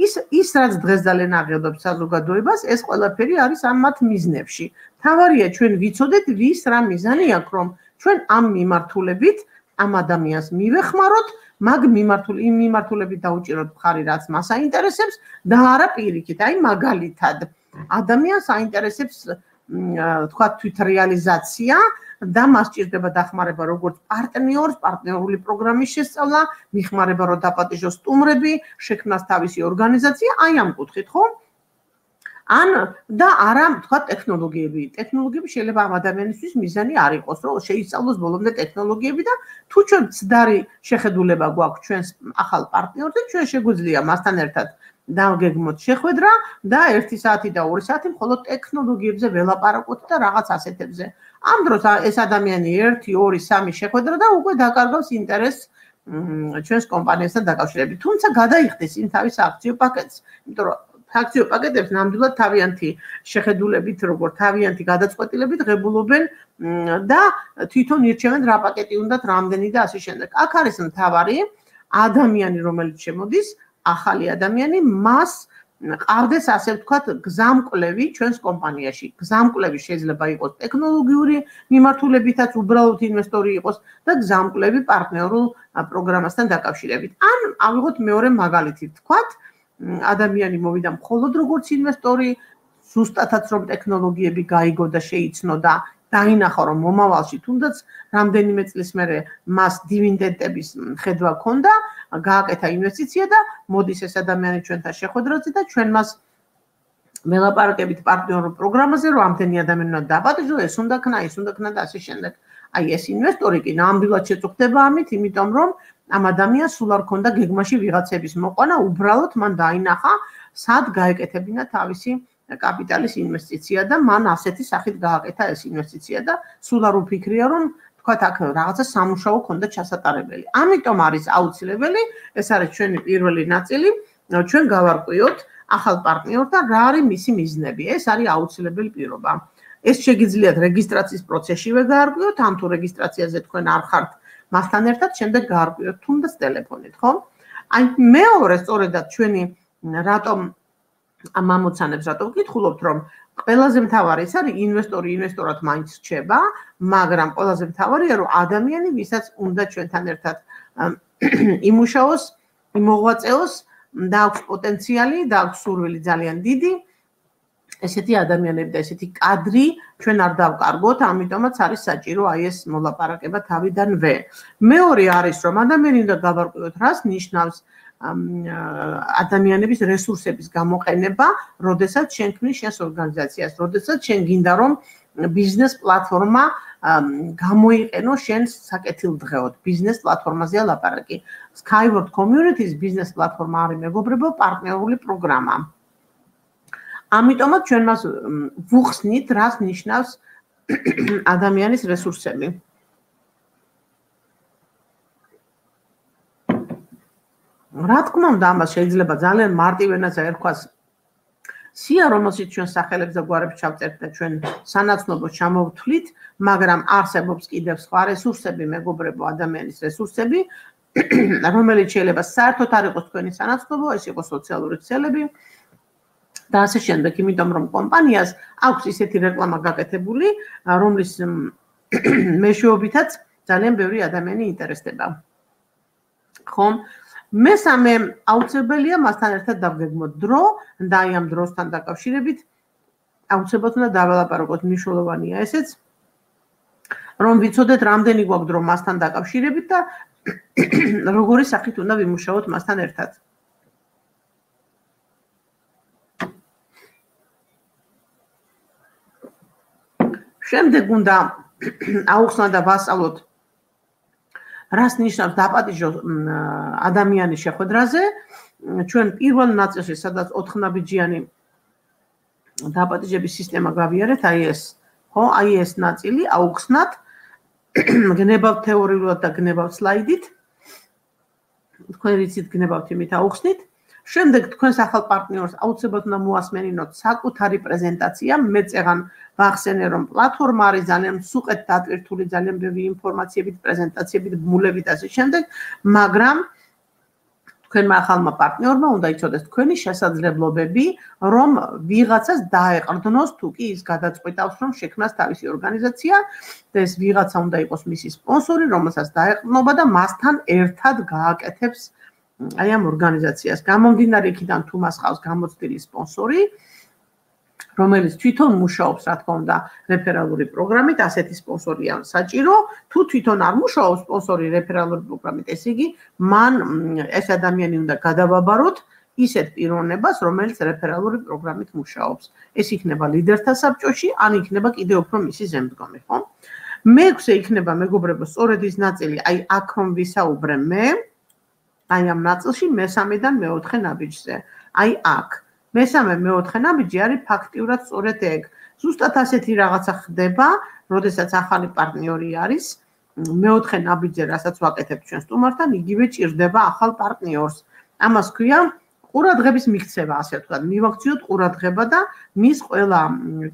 ის ის რაც დღეს ძალიან აღიარებს საზოგადოებას, ეს ყველაფერი არის ამ მათ მიზნებში. თავარია ჩვენ ვიცოდეთ ვის რა მიზანი აქვს, რომ ჩვენ ამ მიმართულებით ამ ადამიანს მივეხმაროთ, მაგ მიმართულ იმ მიმართულებით დაუჭიროთ მხარი, რაც მას აინტერესებს და არა პირიქით, აი მაგალითად ადამიანს აინტერესებს თქვა თვით რეალიზაცია და მას ჭირდება დახმარება როგორც პარტნიორს, პარტნიორული პროგრამის შესწავლა, მიხმარება რომ დაპატიჟოს სტუმრები, შექმნას თავისი ორგანიზაცია, აი ამ კუთხით, ხო? ან და არა, თქვა ტექნოლოგიები. ტექნოლოგიები შეიძლება ამ ადამიანისთვის მიზანი არ იყოს, რომ შეისწავლოს ბოლომდე ტექნოლოგიები და თუ ჩვენ ცდარი შეხედულება გვაქვს ჩვენს ახალ პარტნიორზე, ჩვენ შეგვიძლია მასთან ერთად დავგეგმოთ შეხვედრა და 1 საათი და 2 საათი მხოლოდ ტექნოლოგიებზე ველაპარაკოთ და რაღაც ასეთებზე. ამ დროს ეს ადამიანი 1, 2, 3 შეხვედრა და უკვე დაკარგავს ინტერესს ჩვენს კომპანიასთან დაკავშირებით. თუმცა გადაიხდეს იმ თავის აქციო პაკეტს, იმიტომ რომ აქციო პაკეტებს ნამდვილად თავიანთი შეხედულებით, როგორც თავიანთი გადაწყვეტილებით ღებულობენ და თვითონ ირჩევენ რა პაკეტი უნდათ, რამდენი და ასე შემდეგ. აქ არის მთავარი ადამიანი, რომელიც შემოდის, ახალი ადამიანი, მას ყავდეს ასე ვთქვათ გზამკვლევი ჩვენს კომპანიაში. გზამკვლევი შეიძლება იყოს ტექნოლოგიური მიმართულებითაც უბრალოდ ინვესტორი იყოს და გზამკვლევი პარტნიორულ პროგრამასთან დაკავშირებით. ან ავიღოთ მეორე მაგალითი ვთქვათ, ადამიანი მოვიდა მხოლოდ როგორც ინვესტორი, ზუსტადაც რომ ტექნოლოგიები გაიგო და შეიცნო და დაინახა რომ მომავალში თუნდაც რამდენიმე წლის მერე მას დივიდენდების ხედვა ქონდა, გააკეთა ინვესტიცია და მოდის ეს ადამიანი ჩვენთან შეხვედრაზე და ჩვენ მას მელაპარაკებით პარტნიორ პროგრამაზე რომ ამდენი ადამიანი უნდა დაპატიჟო, ეს უნდა ქნა, ეს უნდა ქნა და ასე შემდეგ. აი ეს ინვესტორი კი ნამდვილად შეწუხდება ამით, იმიტომ რომ ამ ადამიანს სულ არ ქონდა გეგმაში ვიღაცების მოყვანა, უბრალოდ მან დაინახა, სად გაეკეთებინა თავისი კაპიტალის ინვესტიცია და მან ასეთი სახით გააკეთა ეს ინვესტიცია და სულ არ უფიქრია რომ თქვათ აქ რაღაცა სამუშაო ქონდა ჩასატარებელი. ამიტომ არის აუცილებელი, ეს არის ჩვენი პირველი ნაწილი, ჩვენ გავარკვიოთ ახალ პარტნიორთან რა არის მისი მიზნები. ეს არის აუცილებელი პირობა. ეს შეგიძლიათ რეგისტრაციის პროცესშივე გაარკვიოთ, ამ თუ რეგისტრაციაზე თქვენ არ ხართ მასთან ერთად, შემდეგ გაარკვიოთ თუნდაც ტელეფონით, ხო? აი მეორე სწორედად ჩვენი რატომ ამ ამოცანებს რატო ვკითხულობთ რომ ყველაზე მთავარი ის არის ინვესტორი ინვესტორად მაინც რჩება, მაგრამ ყველაზე მთავარია რომ ადამიანი ვისაც უნდა ჩვენთან ერთად იმუშაოს, იმოღვაწეოს და აქვს პოტენციალი და აქვს სურვილი ძალიან დიდი ესეთი ადამიანები და ესეთი კადრი ჩვენ არ დავკარგოთ, ამიტომაც არის საჭირო აი ეს მოლაპარაკება თავიდანვე. მეორე არის რომ ადამიანი უნდა გავარკვიოთ რას ნიშნავს ადამიანების რესურსების გამოყენება, როდესაც შენ ქმნის შენს ორგანიზაციას, როდესაც შენ გინდა რომ ბიზნეს პლატფორმა გამოიყენო შენ საკეთილდღეოდ ბიზნეს პლატფორმაზეა ლაპარაკი. Skyward Communities ბიზნეს პლატფორმა არის მეგობრებო პარტნიორული პროგრამა. ამიტომაც ჩვენ მას ვუხსნით, რას ნიშნავს ადამიანის რესურსები. რა თქმა უნდა, ამას შეიძლება ძალიან მარტივენაცა ერქვას. სია რომელშიც ჩვენ სახელებს და გვარებს ჩავწერთ და ჩვენ სანაცნობო ჩამოვთვლით, მაგრამ არსებობს კიდევ სხვა რესურსები, მეგობრებო, ადამიანის რესურსები, რომელიც შეიძლება საერთოდ არ იყოს თქვენი სანაცნობო, ეს იყოს სოციალური ქსელები. და ასე შემდეგ, იმიტომ რომ კომპანიას აქვს ისეთი რეკლამა გაკეთებული, რომლის მეშვეობითაც ძალიან ბევრი ადამიანი ინტერესდება. ხომ? მესამე აუცილებელია მასთან ერთად დავგეგმოთ დრო და აი ამ დროსთან დაკავშირებით აუცილებლად უნდა დაველაპარაკოთ მნიშვნელოვანია ესეც რომ ვიცოდეთ რამდენი გვაქვს დრო მასთან დაკავშირებით და როგორი სახით უნდა ვიმუშაოთ მასთან ერთად შემდეგ უნდა აუხსნა და ვასწავლოთ რას ნიშნავს დაპატიჟო ადამიანის შეხვედრაზე. ჩვენ პირველ ნაწილში სადაც 4 ნაბიჯიანი დაპატიჟების სისტემა გავიარეთ აი ეს ხო აი ეს ნაწილი აუხსნათ გნებავ თეორიულად და გნებავ სლაიდით. თქვენ რიცით გნებავთ იმით აუხსნით შემდეგ თქვენს ახალ პარტნიორს აუცილებლად უნდა მოასმენინოთ საკუთარი პრეზენტაცია. მე წეგან ვახსენე რომ პლატფორმა არის ძალიან სუყეთ დატვირთული, ძალიან ბევრი ინფორმაციებით, პრეზენტაციებით, ბმულებით ასე შემდეგ, მაგრამ თქვენმა ახალმა პარტნიორმა უნდა იცოდეს თქვენი შესაძლებლობები, რომ ვიღაცას დაეყრდნოს თუ კი ის გადაწყვეტავს რომ შექმნას თავისი ორგანიზაცია და ეს ვიღაცა უნდა იყოს მისი სპონსორი, რომელსაც დაეყრდნობა და მასთან ერთად გააკეთებს აი ამ ორგანიზაციას. გამომდინარე იქიდან თუ მას ყავს გამოცდილი სპონსორი რომელიც თვითონ მუშაობს რა თქმა უნდა რეფერალური პროგრამით ასეთი სპონსორია საჭირო თუ თვითონ არ მუშაობს სპონსორი რეფერალური პროგრამით ესე იგი მან ეს ადამიანი უნდა გადავაბაროთ ისეთ პიროვნებას რომელიც რეფერალური პროგრამით მუშაობს. ეს იქნება ლიდერთა საბჭოში ან იქნება კიდევ უფრო მისი ზემდგომი ხო? მეექვსე იქნება მეგობრებო სწორედ ის ნაწილი აი აქ რომ ვისაუბრე მე აი ამ ნაწილში მესამედან მეოთხე ნაბიჯზე. აი აქ. მესამე მეოთხე ნაბიჯი არის ფაქტიურად სწორედ ეგ. ზუსტად ასეთი რაღაცა ხდება, როდესაც ახალი პარტნიორი არის. მეოთხე ნაბიჯზე, რასაც ვაკეთებ ჩვენ სტუმართან, იგივე ჭირდება ახალ პარტნიორს. ამას ქვია ყურადღების მიქცევა, ასე ვთქვათ, მივაქციოთ ყურადღება და მის ყველა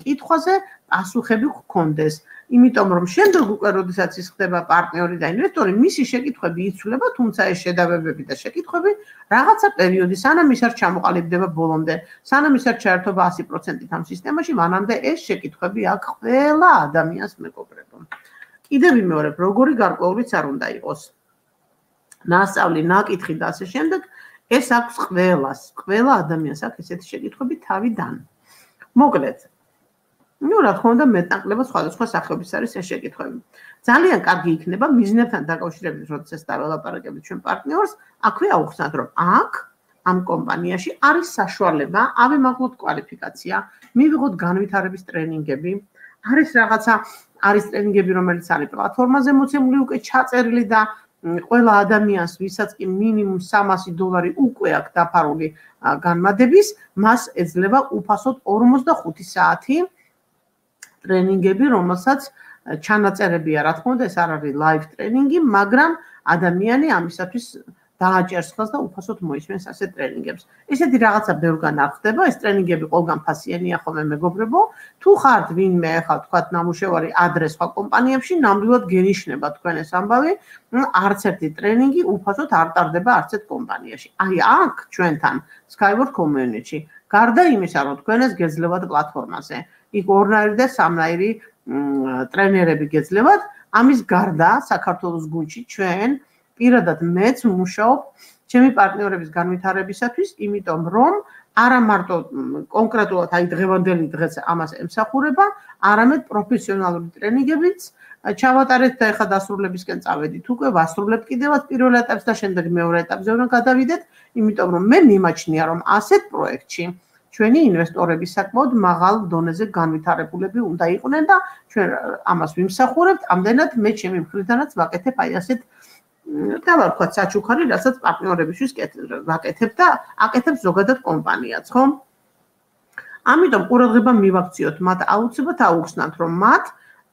კითხვაზე პასუხები გქონდეს. იმიტომ რომ შემდეგ უკვე როდესაც ის ხდება პარტნიორი და ინვესტორი, მისი შეკითხვები იცვლება, თუმცა ეს შედავებები და შეკითხვები რაღაცა პერიოდი სანამ ის არ ჩამოყალიბდება ბოლომდე, სანამ ის არ ჩაერთობა 100%-ით ამ სისტემაში, მანამდე ეს შეკითხვები აქ ყველა ადამიანს მეგობრებო. კიდევ ვიმეორებ, როგორი გარკვეულიც არ უნდა იყოს. ნასწავლი, ნაკითხი და ასე შემდეგ, ეს აქვს ყველას, ყველა ადამიანს აქვს ესეთი შეკითხვები თავიდან. მოკლედ, ну, რა თქმა უნდა, მეტნაკლებად სხვადასხვა სახეობის არის ეს შეკითხვები. ძალიან კარგი იქნება მიზნებთან დაკავშირებით, როდესაც დაველაპარაკებით ჩვენ პარტნიორს, აქვე აუხსნათ, რომ აქ ამ კომპანიაში არის საშუალება ავიმაღლოთ კვალიფიკაცია, მივიღოთ განვითარების ტრენინგები, არის რაღაცა არის ტრენინგები, რომელიც არის პლატფორმაზე მოცემული უკვე ჩაწერილი და ყველა ადამიანს, ვისაც კი მინიმუმ 300 დოლარი უკვე აქვს დაფარული განმადების, მას ეძლევა უფასოდ 45 საათი ტრენინგები, რომელსაც ჩანაწერებია, რა თქმა უნდა, ეს არ არის ლაივ ტრენინგი, მაგრამ ადამიანი ამისათვის დააჭერს ხელს და უფასოდ მოისმენს ასე ტრენინგებს. ესეთი რაღაცა ბევრგან არ ხდება, ეს ტრენინგები ყველგან ფასიანია ხოლმე მეგობრებო. თუ ხართ ვინმე ახლა თქვა ნამუშევარი ადრე სხვა კომპანიებში, ნამდვილად გენიშნება თქვენ ეს ამბავი, არც ერთი ტრენინგი უფასოდ არ ტარდება არც ერთ კომპანიაში. აი აქ ჩვენთან Skyward Community გარდა იმისა, რომ თქვენ ეს გეძლებათ პლატფორმაზე, იქ ორნაირი და სამნაირი ტრენერები გეძლებათ, ამის გარდა საქართველოს გუნდში ჩვენ პირადად მეც ვმუშაობ ჩემი პარტნიორების განვითარებისათვის, იმიტომ რომ არა მარტო კონკრეტულად აი დღევანდელი დღეს ამას ემსახურება, არამედ პროფესიონალური ტრენინგებიც ჩავატარეთ და ეხლა დასრულებისკენ წავედით. უკვე ვასრულებ კიდევაც პირველ ეტაპს და შემდეგ მეორე ეტაპზე უნდა გადავიდეთ, იმიტომ რომ მე მიმაჩნია რომ ასეთ პროექტში ჩვენი ინვესტორები საკმაოდ მაღალ დონეზე განვითარებულები უნდა იყვნენ და ჩვენ ამას ვიმსახურებთ. ამდენად მე ჩემი მხრიდანაც ვაკეთებ აი ასეთ და ვარქვათ საჩუქარი, რასაც პარტნიორებისთვის ვაკეთებ და აკეთებ ზოგადად კომპანიაც, ხო? ამიტომ ყურადღება მივაქციოთ მათ აუცილებლად აუხსნათ, რომ მათ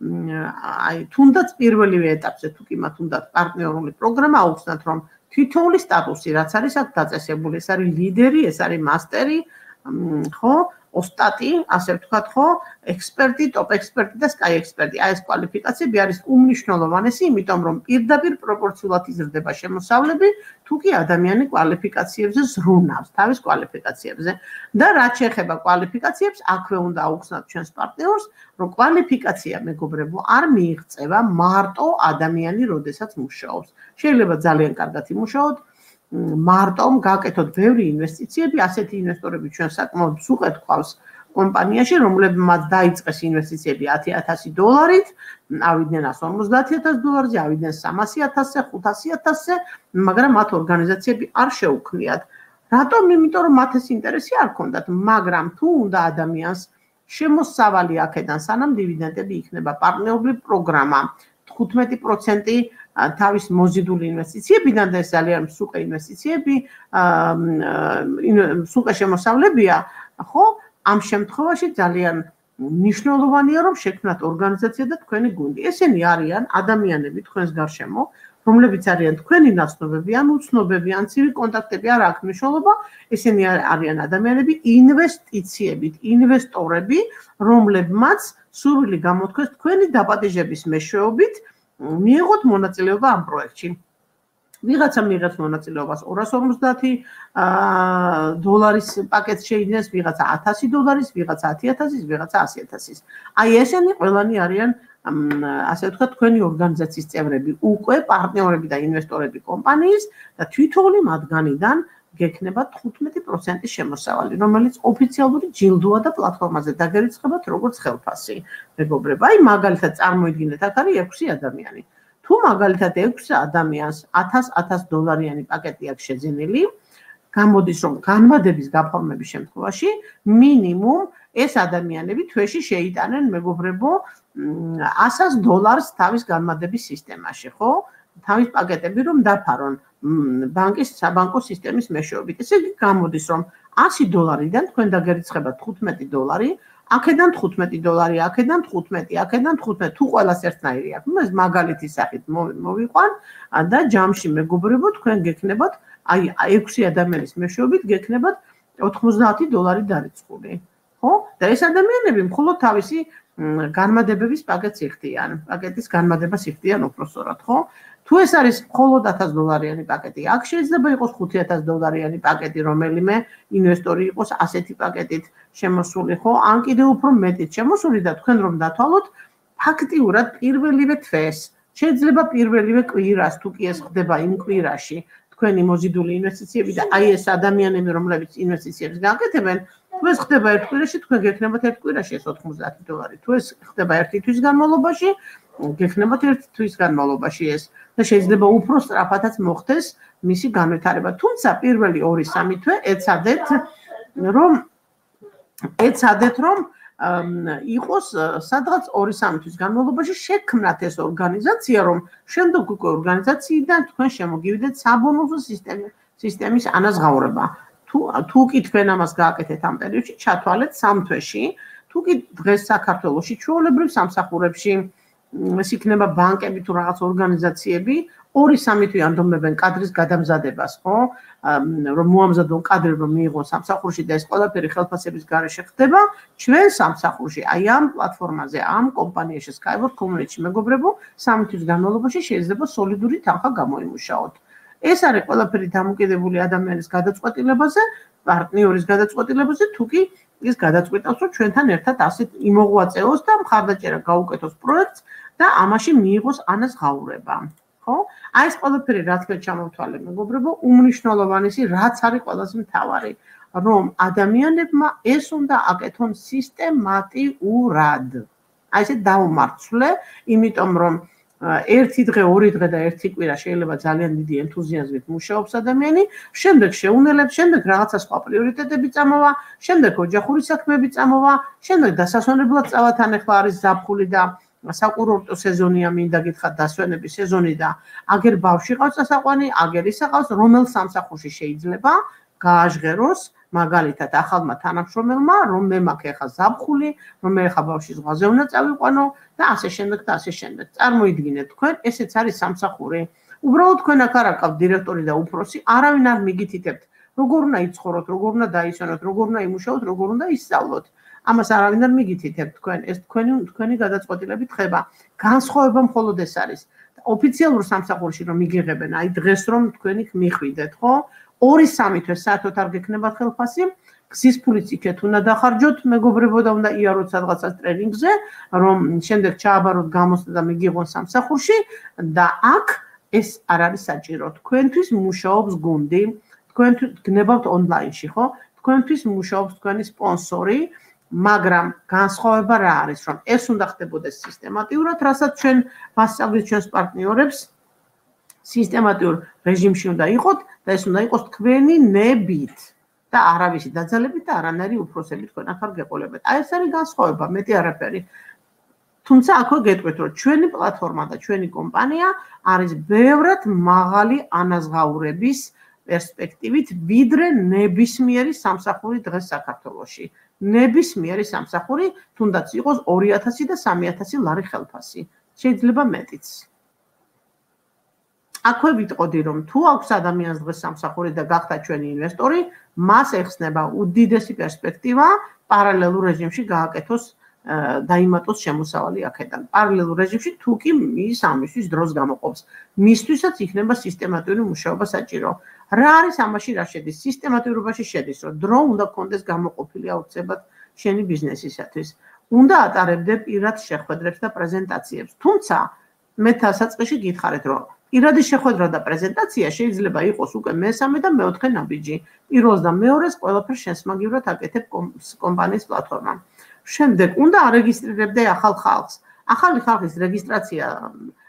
აი თუნდაც პირველივე ეტაპზე თუ კი მათ უნდათ პარტნიორული პროგრამა აუხსნათ, რომ თვითონული სტატუსი რაც არის აქ დაწესებული, ეს არის ლიდერი, ეს არის მასტერი, ხო? ოსტატი, ასე ვთქვათ, ხო, ექსპერტი, ტოპ ექსპერტი და სკაი ექსპერტი. აი ეს კვალიფიკაციები არის უმნიშვნელოვანესი, იმიტომ რომ პირდაპირ პროპორციულად იზრდება შემოსავლები, თუ კი ადამიანი კვალიფიკაციებზე ზრუნავს, თავის კვალიფიკაციებზე. და რაც შეეხება კვალიფიკაციებს, აქვე უნდა აუხსნათ ჩვენს პარტნიორს, რომ კვალიფიკაცია მეგობრებო არ მიიღწევა მარტო ადამიანი, როდესაც მუშაობს. შეიძლება ძალიან კარგად იმუშაოთ, მარტომ გაკეთოთ ბევრი ინვესტიციები, ასეთი ინვესტორები ჩვენ საკმაოდ სუყეთ ყავს კომპანიაში, რომლებმაც დაიწყეს ინვესტიციები 10000 დოლარით, ავიდნენ 150000 დოლარზე, ავიდნენ 300000-ზე, 500000-ზე, მაგრამ მათ ორგანიზაციები არ შეუქმნიათ. რატომ? იმიტომ რომ მათ ეს ინტერესი არ ქონდათ, მაგრამ თუ უნდა ადამიანს შემოსავალი აქედან, სანამ დივიდენდები იქნება პარტნიორული პროგრამა 15% თავის მოზიდული ინვესტიციებიდან და ეს ძალიან მსუყე ინვესტიციები, მსუყე შემოსავლებია, ხო? ამ შემთხვევაში ძალიან მნიშვნელოვანია რომ შექმნათ ორგანიზაცია და თქვენი გუნდი. ესენი არიან ადამიანები თქვენს გარშემო, რომლებიც არიან თქვენი ნაცნობები, ან უცნობები, ან ცივი კონტაქტები, არ აქვს მნიშვნელობა. ესენი არიან ადამიანები ინვესტიციებით, ინვესტორები, რომლებმაც სურვილი გამოთქვეს თქვენი დაპატეჟების მეშვეობით მიიღოთ მონაწილეობა ამ პროექტში. ვიღაცა მიიღებს მონაწილეობას 250 აა დოლარის პაკეტს შეიძინეს, ვიღაცა 1000 დოლარის, ვიღაცა 10000-ის, ვიღაცა 100000-ის. აი ესენი ყველანი არიან ასე ვთქვათ, თქვენი ორგანიზაციის წევრები, უკვე პარტნიორები და ინვესტორები კომპანიის და თვითონი მათგანიდან გექნება 15% შემოსავალი, რომელიც ოფიციალური ჯილდოა და პლატფორმაზე დაგერიცხებათ როგორც ხელფასი. მეგობრებო, აი მაგალითად წარმოიდგინეთ, აქ არის 6 ადამიანი. თუ მაგალითად 6 ადამიანს 1000-1000 დოლარიანი პაკეტი აქვს შეძენილი, გამოდის რომ განმადების გაფორმების შემთხვევაში მინიმუმ ეს ადამიანები თვეში შეიტანენ მეგობრებო 100 დოლარს თავის განმადების სისტემაში, ხო? თავის პაკეტები რომ დაფარონ ბანკის საბანკო სისტემის მეშვეობით. ესე იგი გამოდის რომ 100 დოლარიდან თქვენ დაგერიცხება 15 დოლარი, აქედან 15 დოლარი, აქედან 15, აქედან 15, თუ ყველას ერთნაირი აქვს. ეს მაგალითის სახით მოვიყვან და ჯამში მეგობრებო თქვენ გეკნებათ აი 6 ადამიანის მეშვეობით გეკნებათ 90 დოლარი დარიცხული. ხო? და ეს ადამიანები მხოლოდ თავისი განმადებების პაკეტს იხდიან. პაკეტის განმადებას იხდიან უпроსორად, ხო? თუ ეს არის მხოლოდ 1000 დოლარიანი პაკეტი, აქ შეიძლება იყოს 5000 დოლარიანი პაკეტი, რომელიმე ინვესტორი იყოს ასეთი პაკეტით შემოსული, ხო? ან კიდევ უფრო მეტით შემოსული და თქვენ რომ დათვალოთ, ფაქტიურად პირველივე თვეს, შეიძლება პირველივე კვირას, თუ კი ეს ხდება იმ კვირაში, თქვენი მოზიდული ინვესტიციები და აი ეს ადამიანები, რომლებიც ინვესტიციებს გააკეთებენ, თუ ეს ხდება ერთ კვირაში, თქვენ გექნებათ ერთ კვირაში ეს 90 დოლარი. თუ ეს ხდება ერთი თვის განმავლობაში, გექნებათ ერთი თვის განმავლობაში ეს და შეიძლება უფრო სწრაფადაც მოხდეს მისი განვითარება. თუმცა პირველი 2-3 თვე ეცადეთ რომ ეცადეთ რომ იყოს სადღაც 2-3 თვის განმავლობაში შექმნათ ეს ორგანიზაცია, რომ შემდეგ უკვე ორგანიზაციიდან თქვენ შემოგივიდეთ საბონუსო სისტემის სისტემის ანაზღაურება. თუ თუ კი თქვენ ამას გააკეთეთ ამ პერიოდში, ჩათვალეთ სამ თვეში, თუ კი დღეს საქართველოსში ჩვეულებრივ სამსახურებში ეს იქნება ბანკები თუ რაღაც ორგანიზაციები, 2-3 თვე ანდომებენ კადრის გადამზადებას, ხო? რომ მოამზადონ კადრი რომ მიიღონ სამსახურში და ეს ყველაფერი ხელფასების გარეშე ხდება, ჩვენ სამსახურში, აი ამ პლატფორმაზე, ამ კომპანიაში Skyward Community მეგობრებო, 3 თვის განმავლობაში შეიძლება სოლიდური თანხა გამოიმუშაოთ. ეს არის ყველაფერი დამოკიდებული ადამიანის გადაწყვეტილებაზე, პარტნიორის გადაწყვეტილებაზე, თუ კი ის გადაწყვეტავს, რომ ჩვენთან ერთად ასეთ იმოღვაწეოს და მხარდაჭერა გაუკეთოს პროექტს და ამაში მიიღოს ანაზღაურება. ხო? აი ეს ყველაფერი რაც მე ჩამოვთვალე, მეგობრებო, უმნიშვნელოვანესი რაც არის ყველაზე მთავარი, რომ ადამიანებმა ეს უნდა აკეთონ სისტემატიურად. აი ესე დაუმარცხლე, იმიტომ რომ ერთი დღე, ორი დღე და ერთი კვირა შეიძლება ძალიან დიდი ენთუზიაზმით მუშაობს ადამიანი, შემდეგ შეუნელებს, შემდეგ რაღაცა სხვა პრიორიტეტები წამოვა, შემდეგ ოჯახური საქმეები წამოვა, შემდეგ დასასვენებლად წავათან ახლა არის ზაფხული და საკურორტო სეზონია, მინდა გითხრათ დასვენების სეზონი და აგერ ბავში ყავს დასაყვანი, აგერ ისა ყავს, რომელ სამსახურში შეიძლება გააჟღეროს მაგალითად ახალმა თანამშრომელმა, რომ მე მაქვს ახლა ზაფხული, რომ მე ახლა ბავში ზღვაზე უნდა წავიყვანო და ასე შემდეგ და ასე შემდეგ. წარმოიდგინეთ თქვენ, ესეც არის სამსახური. უბრალოდ თქვენ აქ არ აყავთ დირექტორი და უფროსი, არავინ არ მიგითითებთ, როგორ უნდა იცხოვროთ, როგორ უნდა დაისვენოთ, როგორ უნდა იმუშაოთ, როგორ უნდა ისწავლოთ. ამას არავინ არ მიგითითებთ თქვენ, ეს თქვენი თქვენი გადაწყვეტილებით ხება. განსხვავება მხოლოდ ეს არის. ოფიციალურ სამსახურში რომ იგიღებენ, აი დღეს რომ თქვენი მიხვიდეთ, ხო? 2-3 თვე საერთოდ არ გექნებათ ხელფასი. გზის ფულიც იქეთ უნდა დახარჯოთ, მეგობრებო და უნდა იაროთ სადღაცა ტრენინგზე, რომ შემდეგ ჩააბაროთ გამოსდა და მიგიღონ სამსახურში და აქ ეს არ არის საჭირო. თქვენთვის მუშაობს გუნდი, თქვენ გნებავთ ონლაინში, ხო? თქვენთვის მუშაობს თქვენი სპონსორი, მაგრამ განსხვავება რა არის, რომ ეს უნდა ხდებოდეს სისტემატიურად, რასაც ჩვენ მასწავლეთ ჩვენს პარტნიორებს სისტემატიურ რეჟიმში უნდა იყოთ და ეს უნდა იყოს თქვენი ნებით და არავისი დაძალებით და არანაირი უფროსებით თქვენ ახალ გეყოლებთ. აი ეს არის განსხვავება, მეტი არაფერი. თუმცა აქვე გეტყვით, რომ ჩვენი პლატფორმა და ჩვენი კომპანია არის ბევრად მაღალი ანაზღაურების პერსპექტივით, ვიდრე ნებისმიერი სამსახური დღეს საქართველოში. ნებისმიერი სამსახური, თუნდაც იყოს 2000 და 3000 ლარი ხელფასი. შეიძლება მეტიც. აქვე ვიტყოდი რომ თუ აქვს ადამიანს დღეს სამსახური და გახდა ჩვენი ინვესტორი, მას ეხსნება უდიდესი პერსპექტივა პარალელურ რეჟიმში გააკეთოს დაიმატოს შემოსავალი აქედან. პარალელურ რეჟიმში თუ კი ის ამისთვის დროს გამოყოფს, მისთვისაც იქნება სისტემატიური მუშაობა საჭირო. რა არის ამაში რა შედის? სისტემატურობაში შედის, რომ დრო უნდა კონდეს გამოყოფილი აუცილებლად შენი ბიზნესისათვის. უნდა ატარებდე პირად შეხვედრებს და პრეზენტაციებს. თუმცა მე თასაწყიში გითხარით, რომ პირადი შეხვედრა და პრეზენტაცია შეიძლება იყოს უკვე მესამე და მეოთხე ნაბიჯი. პირველს და მეორეს ყველაფერს შესმაგივრად აკეთებ კომპანიის პლატფორმამ. შემდეგ უნდა არეგისტრირებდე ახალ ხალხს. ახალი ხალხის რეგისტრაცია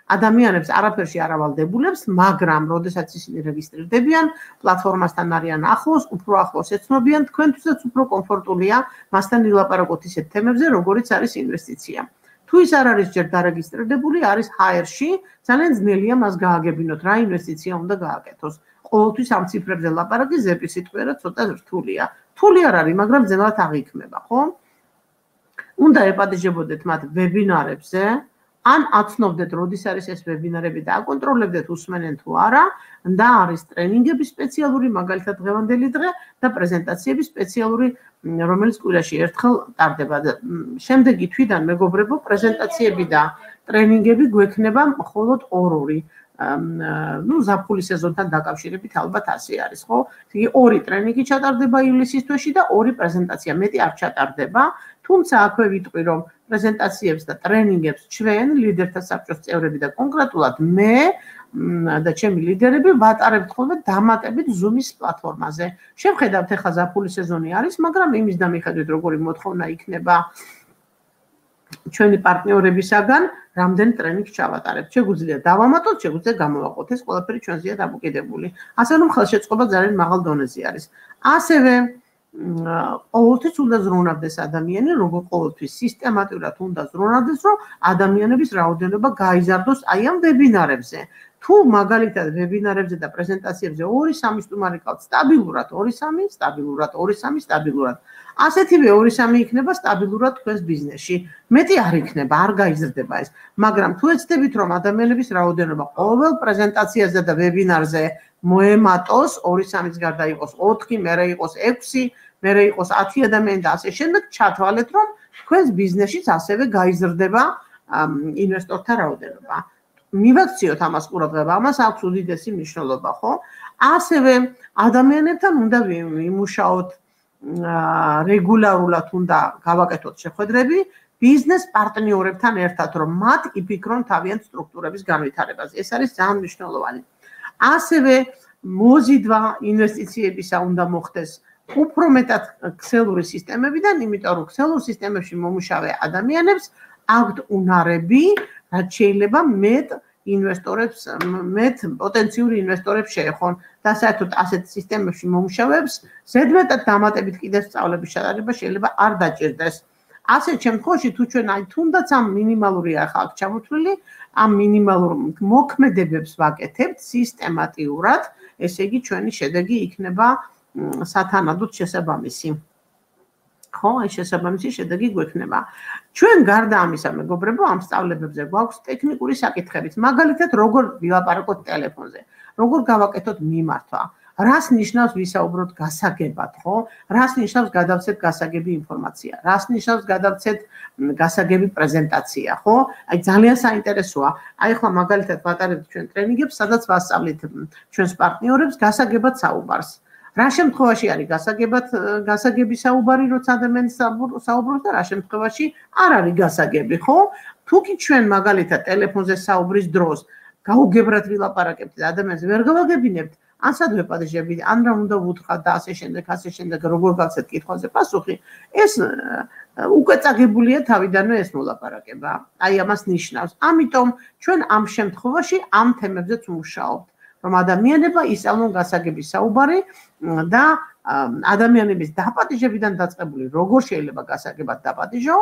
ადამიანებს არაფერში არ ავალდებულებს, მაგრამ როდესაც ისინი რეგისტრირდებიან, პლატფორმასთან არიან ახლოს, უფრო ახლოს ეცნობიან, თქვენთვისაც უფრო კომფორტულია მასთან ილაპარაკოთ ისეთ თემებზე, როგორიც არის ინვესტიცია. თუ ის არ არის ჯერ დარეგისტრირებული, არის HR-ში, ძალიან ძნელია მას გააგებინოთ, რა ინვესტიცია უნდა გააკეთოს. ყოველთვის ამ ციფრებზე ლაპარაკი ზეპი სიტყვერა ცოტა რთულია. რთული არ არის, მაგრამ ძნელად აღიქმება, ხო? უნდა ეპატიჟებოდეთ მათ ვებინარებზე, ან აცნობდეთ, როდის არის ეს ვებინარები და აკონტროლებდეთ უსმენენ თუ არა, და არის ტრენინგები სპეციალური, მაგალითად დღევანდელი დღე და პრეზენტაციები სპეციალური, რომელიც კვირაში ერთხელ ტარდება. შემდეგი თვიდან მეგობრებო, პრეზენტაციები და ტრენინგები გვექნება მხოლოდ ორ-ორი. Ну ზაფხული სეზონთან დაკავშირებით ალბათ ასე არის ხო? იგი ორი ტრენინგი ჩატარდება ივლისის თვეში და ორი პრეზენტაცია მეტი არ ჩატარდება, თუმცა აქვე ვიტყვი რომ პრეზენტაციებს და ტრენინგებს ჩვენ ლიდერთა საბჭოს წევრები და კონკრეტულად მე და ჩემი ლიდერები ვატარებთ ხოლმე დამატებით Zoom-ის პლატფორმაზე. შევხედავთ ახლა ზაფხული სეზონი არის, მაგრამ იმის და მიხედვით როგორი მოთხოვნა იქნება ჩვენი პარტნიორებისაგან, რამდენ ტრენინგს ჩავატარებთ. შეგვიძლია დავამატოთ, შეგვიძლია გამოვაყოთ ეს ყველაფერი ჩვენზეა დამოკიდებული. ასე რომ ხელშეწყობა ძალიან მაღალ დონეზე არის. ასევე ყოველთვის უნდა ზრუნავდეს ადამიანი, როგორ ყოველთვის სისტემატურად უნდა ზრუნავდეს, რომ ადამიანების რაოდენობა გაიზარდოს აი ამ ვებინარებზე. თუ მაგალითად ვებინარებზე და პრეზენტაციებზე 2-3 სტუმარი ყავთ სტაბილურად 2-3, სტაბილურად 2-3, სტაბილურად. ასეთივე 2-3 იქნება სტაბილურად თქვენს ბიზნესში. მეტი არ იქნება, არ გაიზრდება ეს. მაგრამ თუ ეცდებით რომ ადამიანების რაოდენობა ყოველ პრეზენტაციაზე და ვებინარზე მოემატოს 2-3-ის გარდა იყოს 4, მერე იყოს 6, მერე იყოს 10 ადამიანი და ასე შემდეგ, ჩათვალეთ რომ თქვენს ბიზნესშიც ასევე გაიზრდება ინვესტორთა რაოდენობა. მივაქციოთ ამას ყურადღება, ამას აქვს უდიდესი მნიშვნელობა, ხო? ასევე ადამიანებთან უნდა ვიმუშაოთ რეგულარულად უნდა გავაკეთოთ შეხვედრები ბიზნეს პარტნიორებთან ერთად, რომ მათ იფიქრონ თავიანთ სტრუქტურების განვითარებაზე. ეს არის ძალიან მნიშვნელოვანი. ასევე მოზიდვა ინვესტიციებისა უნდა მოხდეს უფრო მეტად ქსელური სისტემებიდან, იმიტომ რომ ქსელურ სისტემებში მომუშავე ადამიანებს აქვთ უნარები, რაც შეიძლება მეტ ინვესტორებს, მეტ პოტენციური ინვესტორებს შეეხონ და საერთოდ ასეთ სისტემებში მომუშავებს, ზედმეტად დამატებით კიდევ სწავლების შეტანება შეიძლება არ დაჭirdეს. ასეთ შემთხვევაში თუ ჩვენ აი თუნდაც ამ მინიმალური ახლა აქ ჩამოთვლილი, ამ მინიმალურ მოქმედებებს ვაკეთებთ სისტემატიურად, ესე იგი ჩვენი შედეგი იქნება სათანადოდ შესაბამისი. ხო, აი შესაბამისი შედეგი გვექნება. ჩვენ გარდა ამისა, მეგობრებო, ამ სწავლებებზე გვაქვს ტექნიკური საკითხებიც. მაგალითად, როგორ ვილაპარაკოთ ტელეფონზე, როგორ გავაკეთოთ მიმართვა, რას ნიშნავს ვისაუბროთ გასაგებად, ხო? რას ნიშნავს გადავცეთ გასაგები ინფორმაცია, რას ნიშნავს გადავცეთ გასაგები პრეზენტაცია, ხო? აი ძალიან საინტერესოა. აი ახლა მაგალითად ვატარებთ ჩვენ ტრენინგებს, სადაც ვასწავლით ჩვენს პარტნიორებს გასაგებად საუბარს. რა შემთხვევაში არის გასაგებად გასაგები საუბარი როცა ადამიანი საუბრობს და რა შემთხვევაში არ არის გასაგები ხო თუ კი ჩვენ მაგალითად ტელეფონზე საუბრის დროს გაუგებრად ვილაპარაკებთ და ადამიანს ვერ გავაგებინებთ. ან სად ვეპატიჟები ან რა უნდა ვუთხრა და ასე შემდეგ ასე შემდეგ როგორ გავცეთ კითხვაზე? პასუხი ეს უკვე წაგებულია თავიდანვე ეს მოლაპარაკება. აი ამას ნიშნავს. ამიტომ ჩვენ ამ შემთხვევაში ამ თემებზეც ვმუშაობთ რომ ადამიანება ისწავლონ გასაგების საუბარი და ადამიანების დაპატიჟებიდან დაწყებული როგორ შეიძლება გასაგებად დაპატიჟო,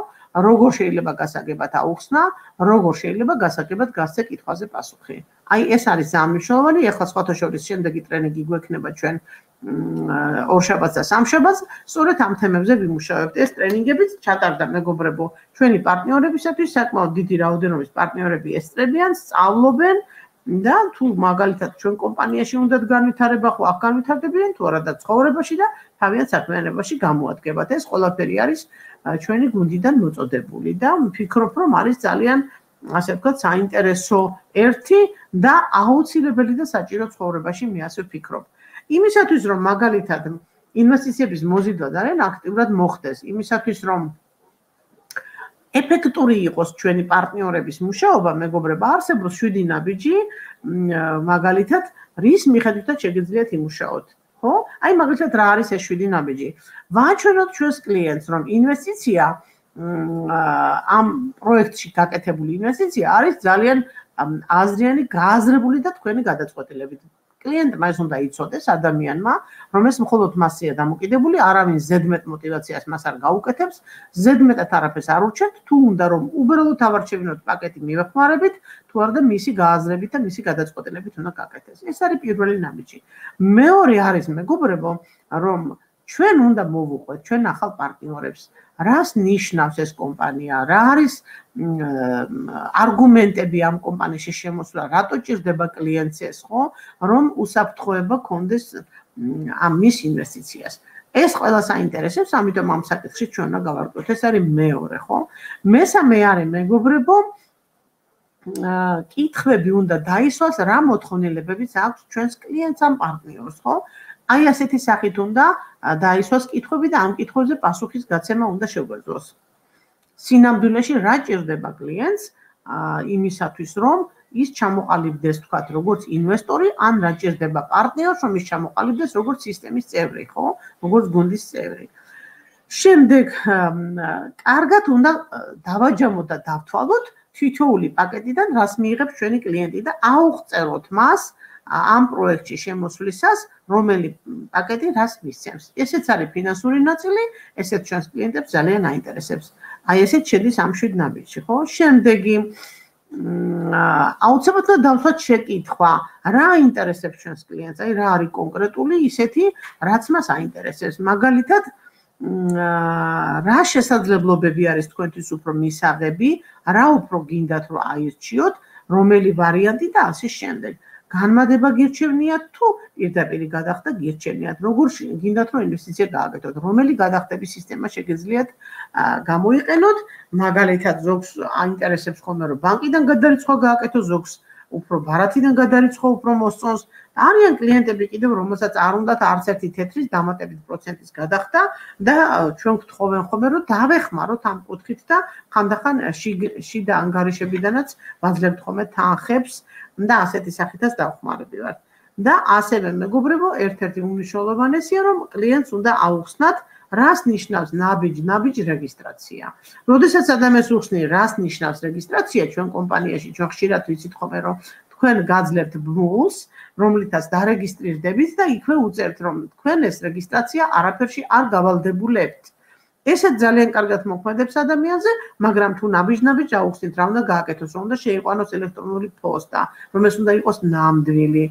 როგორ შეიძლება გასაგებად აუხსნა, როგორ შეიძლება გასაგებად გასცე კითხვაზე პასუხი. აი ეს არის სამშობლოვანი, ეხლა სხვათა შორის შემდეგი ტრენინგი გვექნება ჩვენ ორშაბათს და სამშაბათს, სწორედ ამ თემებზე ვიმუშავებთ. ეს ტრენინგებიც ჩატარდა მეგობრებო, ჩვენი პარტნიორებისათვის საკმაოდ დიდი რაოდენობის პარტნიორები ესწრებიან, სწავლობენ და თუ მაგალითად ჩვენ კომპანიაში უნდათ განვითარება, ხო აქ განვითარდებიან თუ არა და ცხოვრებაში და თავიანთ საქმიანობაში გამოადგებათ. ეს ყველაფერი არის ჩვენი გუნდიდან მოწოდებული და ვფიქრობ, რომ არის ძალიან ასე ვთქვათ, საინტერესო ერთი და აუცილებელი და საჭირო ცხოვრებაში მე ასე ვფიქრობ. იმისათვის რომ მაგალითად ინვესტიციების მოზიდვა ძალიან აქტიურად მოხდეს, იმისათვის რომ ეფექტური იყოს ჩვენი პარტნიორების მუშაობა, მეგობრებო, არსებობს 7 ნაბიჯი, მაგალითად, რის მიხედვითაც შეგიძლიათ იმუშაოთ. ხო? აი მაგალითად რა არის ეს 7 ნაბიჯი? ვაჩვენოთ ჩვენს კლიენტს, რომ ინვესტიცია ამ პროექტში გაკეთებული ინვესტიცია არის ძალიან აზრიანი, გააზრებული და თქვენი გადაწყვეტილებით. კლიენტმა ეს უნდა იცოდეს ადამიანმა, რომ ეს მხოლოდ მასია დამოკიდებული, არავინ ზედმეტ мотиваციას მას არ გაუკეთებს, ზედმეტად არაფერს არ ურჩევთ, თუ უნდა რომ უბრალოდ ავარჩევინოთ პაკეტი მივეხმარებით, თუ არ და მისი გააზრებით და მისი გადაწყვეტილებით უნდა გაკეთდეს. ეს არის პირველი ნაბიჯი. მეორე არის მეგობრებო, რომ ჩვენ უნდა მოვუყვეთ ჩვენ ახალ პარტნიორებს. რას ნიშნავს ეს კომპანია? რა არის არგუმენტები ამ კომპანიაში შემოსვლა? რატო ჭირდება კლიენტს ეს, ხო? რომ უსაფრთხოება კონდეს ამ მის ინვესტიციას. ეს ყველა საინტერესებს, ამიტომ ამ საკითხში ჩვენ უნდა გავარკვიოთ. ეს არის მეორე, ხო? მესამე არის მეგობრებო, კითხვები უნდა დაისვას რა მოთხოვნილებებიც აქვს ჩვენს კლიენტს ამ პარტნიორს, ხო? აი ასეთი სახით უნდა დაისვას კითხვები და ამ კითხვებზე პასუხის გაცემა უნდა შეგვეძლოს. სინამდვილეში რა ჭირდება კლიენტს იმისათვის, რომ ის ჩამოყალიბდეს, თქვათ, როგორც ინვესტორი, ან რა ჭირდება პარტნიორს, რომ ის ჩამოყალიბდეს როგორც სისტემის წევრი, ხო? როგორც გუნდის წევრი. შემდეგ კარგად უნდა დავაჯამოთ და დავთვალოთ თითოეული პაკეტიდან რას მიიღებს ჩვენი კლიენტი და აუღწეროთ მას ამ პროექტში შემოსვლისას, რომელი პაკეტი რას მისცემს. ესეც არის ფინანსური ნაწილი, ესეც ჩვენს კლიენტებს ძალიან აინტერესებს. აი ესეც შედის ამ შვიდ ნაბიჯში, ხო? შემდეგი აუცილებლად დავთვალოთ შეკითხვა, რა აინტერესებს ჩვენს კლიენტს, აი რა არის კონკრეტული ისეთი, რაც მას აინტერესებს. მაგალითად, რა შესაძლებლობები არის თქვენთვის უფრო მისაღები, რა უფრო გინდათ რომ აირჩიოთ, რომელი ვარიანტი და ასე შემდეგ. განმადება გირჩევნიათ თუ პირდაპირ გადახდა გირჩევნიათ, როგორ გინდათ რომ ინვესტიცია გააკეთოთ, რომელი გადახდების სისტემა შეგიძლიათ გამოიყენოთ, მაგალითად ზოგს აინტერესებს ხოლმე რომ ბანკიდან გადარიცხვა გააკეთო, ზოგს უფრო ბარათიდან გადარიცხვა უფრო მოსწონს. არიან კლიენტები კიდევ რომელსაც არ უნდათ არც ერთი თეთრის დამატებით პროცენტის გადახდა და ჩვენ გთხოვენ ხოლმე რომ დავეხმაროთ ამ კუთხით და ხანდახან შიდა ანგარიშებიდანაც ვაძლევთ ხოლმე თანხებს და ასეთი სახითაც დავხმარები ვარ. და ასევე მეგობრებო, ერთ-ერთი უმნიშვნელოვანესია რომ კლიენტს უნდა აუხსნათ რას ნიშნავს ნაბიჯ ნაბიჯ რეგისტრაცია. როდესაც ადამიანს უხსნი რას ნიშნავს რეგისტრაცია ჩვენ კომპანიაში ჩვენ ხშირად ვიცით ხოლმე რომ თქვენ გაძლევთ ბმულს, რომლითაც დარეგისტრირდებით და იქვე უწერთ რომ თქვენ ეს რეგისტრაცია არაფერში არ გავალდებულებთ. ესეც ძალიან კარგად მოქმედებს ადამიანზე, მაგრამ თუ ნაბიჯ-ნაბიჯ აუხსნით რა უნდა გააკეთოს, რომ უნდა შეიყვანოს ელექტრონული პოსტა, რომ ეს უნდა იყოს ნამდვილი,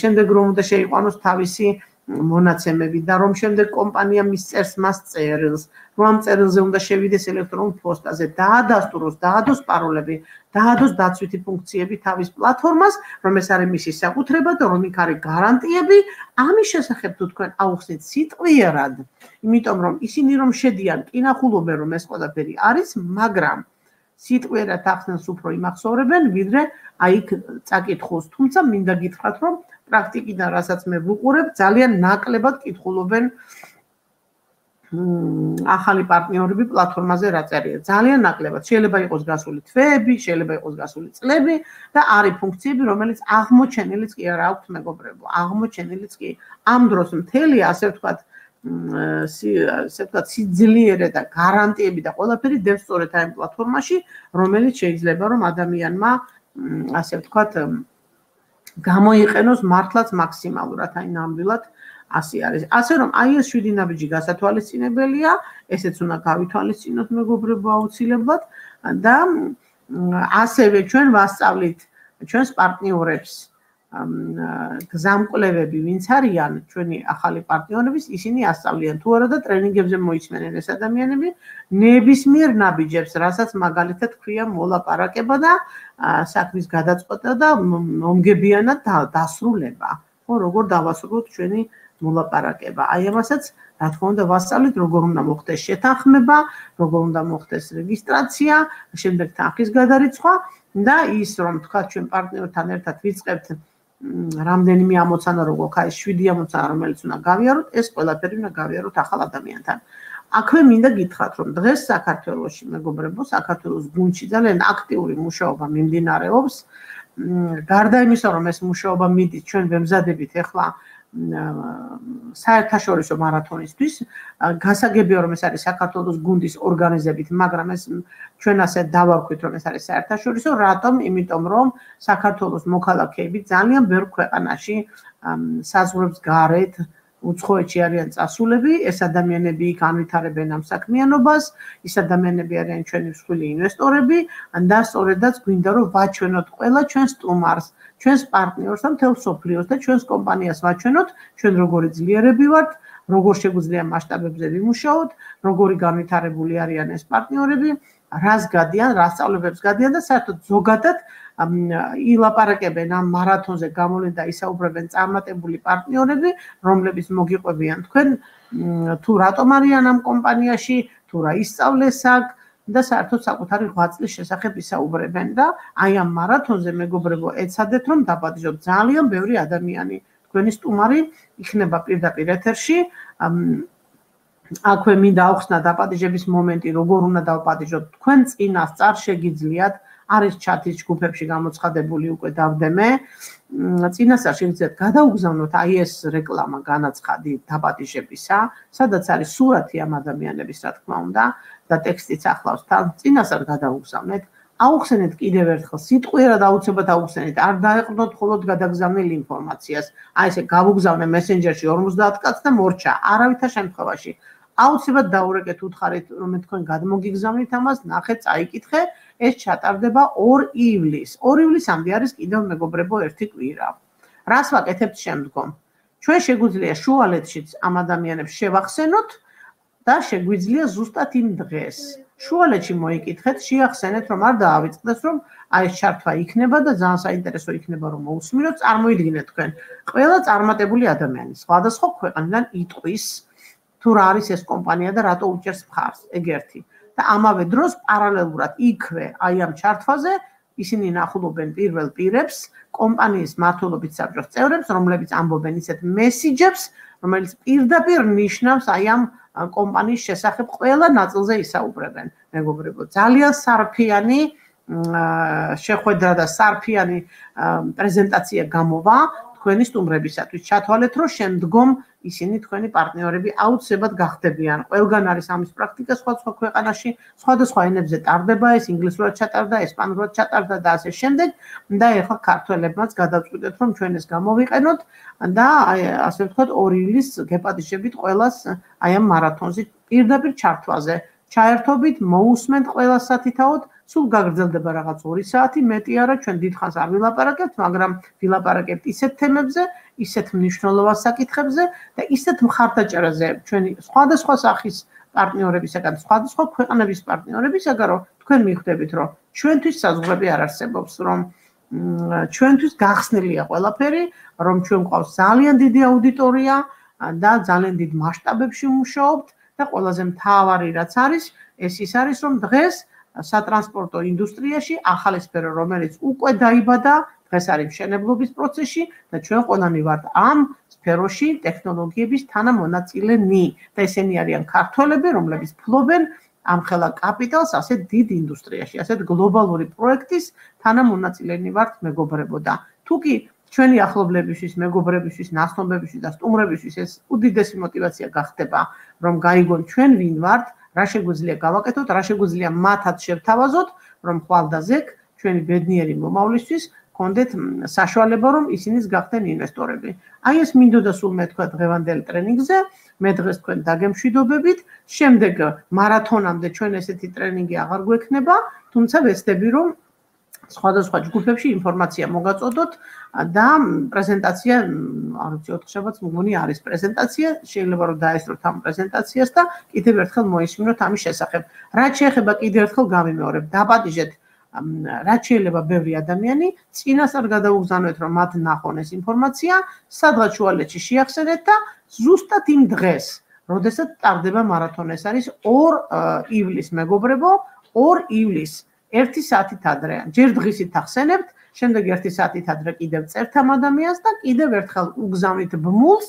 შემდეგ რომ უნდა შეიყვანოს თავისი მონაცემები და რომ შემდეგ კომპანია მისწერს მას წერილს, რომ ამ წერილზე უნდა შევიდეს ელექტრონულ პოსტაზე, დაადასტუროს, დაადოს პაროლები, დაადოს დაცვითი ფუნქციები თავის პლატფორმას, რომ ეს არის მისი საკუთრება და რომ იქ არის გარანტიები, ამის შესახებ თუ თქვენ აუხსნით სიტყვიერად, იმიტომ რომ ისინი რომ შედიან, კინახულობენ რომ ეს ყველაფერი არის, მაგრამ სიტყვიერად ახსნას უფრო იმახსოვრებენ, ვიდრე აი იქ წაკითხოს, თუმცა მინდა გითხრათ, რომ პრაქტიკიდან რასაც მე ვუყურებ, ძალიან ნაკლებად კითხულობენ ახალი პარტნიორები პლატფორმაზე რა წერია. ძალიან ნაკლებად. შეიძლება იყოს გასული თვეები, შეიძლება იყოს გასული წლები და არის ფუნქციები, რომელიც აღმოჩენილიც კი არ აქვს მეგობრებო. აღმოჩენილიც კი ამ დროს მთელი ასე ვთქვათ ასე ვთქვათ სიძლიერე და გარანტიები და ყველაფერი დევს სწორედ ამ პლატფორმაში, რომელიც შეიძლება რომ ადამიანმა ასე ვთქვათ გამოიყენოს მართლაც მაქსიმალურად, აი ნამდვილად ასე არის. ასე რომ აი ეს შვიდი ნაბიჯი გასათვალისწინებელია, ესეც უნდა გავითვალისწინოთ მეგობრებო აუცილებლად და ასევე ჩვენ ვასწავლით ჩვენს პარტნიორებს გზამკვლევები ვინც არიან ჩვენი ახალი პარტნიორების ისინი ასწავლიან თუ არა და ტრენინგებზე მოიცმენენ ეს ადამიანები. ნებისმიერ ნაბიჯებს რასაც მაგალითად ქვია მოლაპარაკება და საქმის გადაწყვეტა და მომგებიანად დასრულება ხო როგორ დავასრულოთ ჩვენი მოლაპარაკება. აი ამასაც რა თქმა უნდა ვასწავლით როგორ უნდა მოხდეს შეთანხმება როგორ უნდა მოხდეს რეგისტრაცია შემდეგ თანხის გადარიცხვა და ის რომ თქვა ჩვენ პარტნიორთან ერთად ვიწყებთ რამდენიმე ამოცანა როგორ ხაი 7 ამოცანა რომელიც უნდა გავიაროთ ეს ყველაფერი უნდა გავიაროთ ახალ ადამიანთან. აქვე მინდა გითხრათ რომ დღეს საქართველოსში მეგობრებო საქართველოს გუნჩი ძალიან აქტიური მუშაობა მიმდინარეობს. გარდა იმისა რომ ეს მუშაობა მიდის ჩვენ ვემზადებით ახლა საერთაშორისო მარათონისთვის გასაგებია რომ ეს არის საქართველოს გუნდის ორგანიზებით, მაგრამ ეს ჩვენ ასე დავარქვით რომ ეს არის საერთაშორისო, რატომ? იმიტომ რომ საქართველოს მოქალაქეები ძალიან ბევრ ქვეყანაში საზღვრებს გარეთ უცხოეთში არიან წასულები, ეს ადამიანები იქ ანვითარებენ ამ საქმიანობას, ის ადამიანები არიან ჩვენი მსხვილი ინვესტორები, და სწორედაც გვინდა რომ ვაჩვენოთ ყველა ჩვენ სტუმარს, ჩვენს პარტნიორს და მთელ სოფლიოს და ჩვენს კომპანიას ვაჩვენოთ, ჩვენ როგორი ძლიერები ვართ, როგორ შეგვიძლია მასშტაბებზე ვიმუშაოთ, როგორი განვითარებული არიან ეს პარტნიორები, რას გადიან, რა სწავლებებს გადიან და საერთოდ ზოგადად ილაპარაკებენ ამ მარათონზე გამოვლენ და ისაუბრებენ წარმატებული პარტნიორები, რომლებიც მოგიყვებიან თქვენ თუ რატომ არიან ამ კომპანიაში, თუ რა ისწავლეს აქ და საერთოდ საკუთარი ღვაწლის შესახებ ისაუბრებენ და აი ამ მარათონზე მეგობრებო ეცადეთ რომ დაპატიჟოთ ძალიან ბევრი ადამიანი. თქვენი სტუმარი იქნება პირდაპირ ეთერში. აქვე მინდა ახსნა დაპატიჟების მომენტი როგორ უნდა დავპატიჟოთ თქვენ წინასწარ შეგიძლიათ არის ჩათის ჯგუფებში გამოცხადებული უკვე დავდემე წინასწარ შეგიძლიათ გადაუგზავნოთ აი ეს რეკლამა განაცხადი დაპატიჟებისა სადაც არის სურათი ამ ადამიანების რა თქმა უნდა და ტექსტიც ახლავს. თან წინასწარ გადაუგზავნეთ. აუხსენეთ კიდევ ერთხელ სიტყვიერად აუცილებლად აუხსენეთ. არ დაეყრდნოთ მხოლოდ გადაგზავნილ ინფორმაციას. აი ესე გავუგზავნე მესენჯერში 50 კაცს და მორჩა არავითარ შემთხვევაში აუცილებლად დაურეკეთ უთხარით რომ თქვენ გადმოგიგზავნით ამას ნახეთ წაიკითხე. ეს ჩატარდება 2 ივლისს. 2 ივლისამდე არის კიდევ მეგობრებო ერთი კვირა. რას ვაკეთებთ შემდგომ? ჩვენ შეგვიძლია შუალედშიც ამ ადამიანებს შევახსენოთ და შეგვიძლია ზუსტად იმ დღეს. შუალედში მოიკითხეთ, შეახსენეთ, რომ არ დაავიწყდეს, რომ აი ეს ჩართვა იქნება და ძალიან საინტერესო იქნება რომ მოусმინოთ, წარმოიდგინეთ თქვენ, ყველა წარმატებული ადამიანი სხვადასხვა ქვეყნიდან იტყვის თუ რა არის ეს კომპანია და რატო უჭერს მხარს, ეგ ერთი. და ამავე დროს პარალელურად იქვე აი ამ ჩართვაზე ისინი ნახულობენ პირველ პირებს, კომპანიის მართლობით საბჭოს წევრებს, რომლებიც ამბობენ ისეთ მესიჯებს, რომელიც პირდაპირ ნიშნავს აი ამ კომპანიის შესახებ ყველა ნაწილზე ისაუბრებენ. მეგობრებო, ძალიან სარფიანი შეხვედრა და სარფიანი პრეზენტაცია გამოვა თქვენი სტუმრებისათვის. ჩათვალეთ, რომ შემდგომ ისინი თქვენი პარტნიორები აუცილებლად გახდებიან. ყველგან არის ამის პრაქტიკა სხვადასხვა ქვეყანაში, სხვადასხვა ენებზე ტარდება ეს, ინგლისურად ჩატარდა, ესპანურად ჩატარდა და ასე შემდეგ. და ეხლა ქართველებმაც გადავწყვიტეთ, რომ ჩვენ ეს გამოვიყენოთ და აი ასე ვთქვათ, 2 ივლისს გეპატიჟებით ყოველას აი ამ მარათონზე პირდაპირ ჩართვაზე. ჩაერთობით, მოусმენთ ყველა სათითაოდ სულ გაგრძელდება რაღაც 2 საათი, მეტი არა, ჩვენ დიდხანს არ ვილაპარაკებთ, მაგრამ ვილაპარაკებთ ისეთ თემებზე, ისეთ მნიშვნელოვან საკითხებზე და ისეთ მხარდაჭერაზე. ჩვენი სხვადასხვა სახის პარტნიორებისაგან, სხვადასხვა ქვეყნების პარტნიორებისაგან, რომ თქვენ მიხვდებით, რომ ჩვენთვის საზღვრები არ არსებობს, რომ ჩვენთვის გახსნილია ყველაფერი, რომ ჩვენ ყავს ძალიან დიდი აუდიტორია და ძალიან დიდ მასშტაბებში ვმუშაობთ და ყველაზე მთავარი რაც არის, ეს ის არის, რომ დღეს სატრანსპორტო ინდუსტრიაში, ახალი სფერო, რომელიც უკვე დაიბადა, დღეს არის მშენებლობის პროცესში და ჩვენ ყველანი ვართ ამ სფეროში ტექნოლოგიების თანამონაწილენი და ესენი არიან ქართველები, რომლებიც ფლობენ ამხელა კაპიტალს ასეთ დიდ ინდუსტრიაში, ასეთ გლობალური პროექტის თანამონაწილენი ვართ მეგობრებო და თუ კი ჩვენი ახლობლებისთვის, მეგობრებისთვის, ნაცნობებისთვის და სტუმრებისთვის ეს უდიდესი мотиваცია გახდება, რომ გაიგონ ჩვენ ვინ ვართ, რა შეგვიძლია გავაკეთოთ, რა შეგვიძლია მათაც შევთავაზოთ, რომ ხვალდაზეկ ჩვენი ბედნიერი მომავლისთვის კონდეთ საშუალება, რომ ისინიც გახდნენ ინვესტორები. აი ეს მინდოდა სულ მე თქვა დღევანდელ ტრენინგზე, მე დღეს თქვენ დაგემშვიდობებით, შემდეგ მარათონამდე ჩვენ ესეთი ტრენინგი აღარ გვექნება, თუმცა ვეცდები, რომ სხვადასხვა ჯგუფებში ინფორმაცია მოგაწოდოთ და პრეზენტაცია, არ ვიცი, ოთხშაბათს მგონი არის პრეზენტაცია, შეიძლება რომ დაესწროთ ამ პრეზენტაციას და კიდევ ერთხელ მოისმინოთ ამის შესახებ. რაც შეეხება კიდევ ერთხელ გამიმეორებ, დაპატიჟეთ რაც შეიძლება ბევრი ადამიანი წინასწარ გადაუგზავნეთ რომ მათ ნახონ ეს ინფორმაცია, სადღაც შუალედში შეახსენეთ და ზუსტად იმ დღეს, როდესაც ტარდება მარათონი, ეს არის 2 ივლისს მეგობრებო, 2 ივლისს ერთი საათით ადრე. ჯერ დღისით ახსენებთ, შემდეგ ერთი საათით ადრე კიდევ წერთ ამ ადამიანს და კიდევ ერთხელ უგზავნით ბმულს,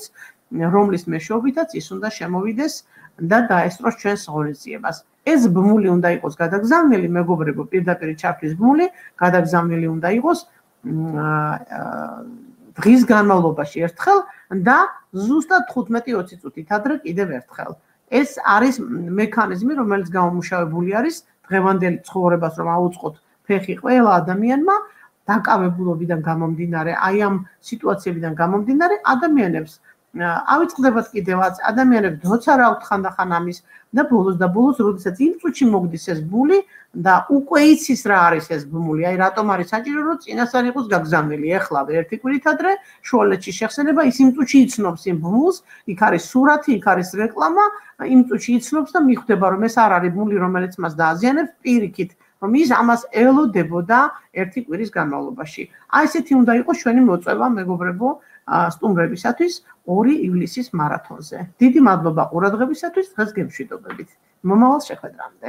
რომლის მეშვეობითაც ის უნდა შემოვიდეს და დაესწროს ჩვენს ღონისძიებას. ეს ბმული უნდა იყოს გადაგზავნილი, მეგობრებო, პირდაპირ ჩართვის ბმული, გადაგზავნილი უნდა იყოს დღის განმავლობაში ერთხელ და ზუსტად 15-20 წუთით ადრე კიდევ ერთხელ. ეს არის მექანიზმი, რომელიც გამომუშავებული არის დღევანდელ ცხოვრებას რომ აუწყოთ ფეხი ყველა ადამიანმა დაკავებულობიდან გამომდინარე, აი ამ სიტუაციებიდან გამომდინარე ადამიანებს ავიწყდებათ კიდევაც ადამიანებს დოცა რა უთხანდახან ამის და ბოლოს და ბოლოს როდესაც იმ წუთში მოგდის ეს ბული და უკვე იცის რა არის ეს ბმული აი რატომ არის საჭირო რომ წინასწარ იყოს გაგზავნილი ეხლა ერთი კვირით ადრე შუალედში შეხსენება ის იმ წუთში იცნობს იმ ბმულს იქ არის სურათი იქ არის რეკლამა იმ წუთში იცნობს და მიხვდება რომ ეს არ არის ბმული რომელიც მას დააზიანებს პირიქით რომ ის ამას ელოდებოდა ერთი კვირის განმავლობაში. აი ესეთი უნდა იყოს ჩვენი მოწვევა მეგობრებო სტუმრებისათვის 2 ივლისის მარათონზე. დიდი მადლობა ყურადღებისათვის, დღეს გემშვიდობებით. მომავალ შეხვედრამდე.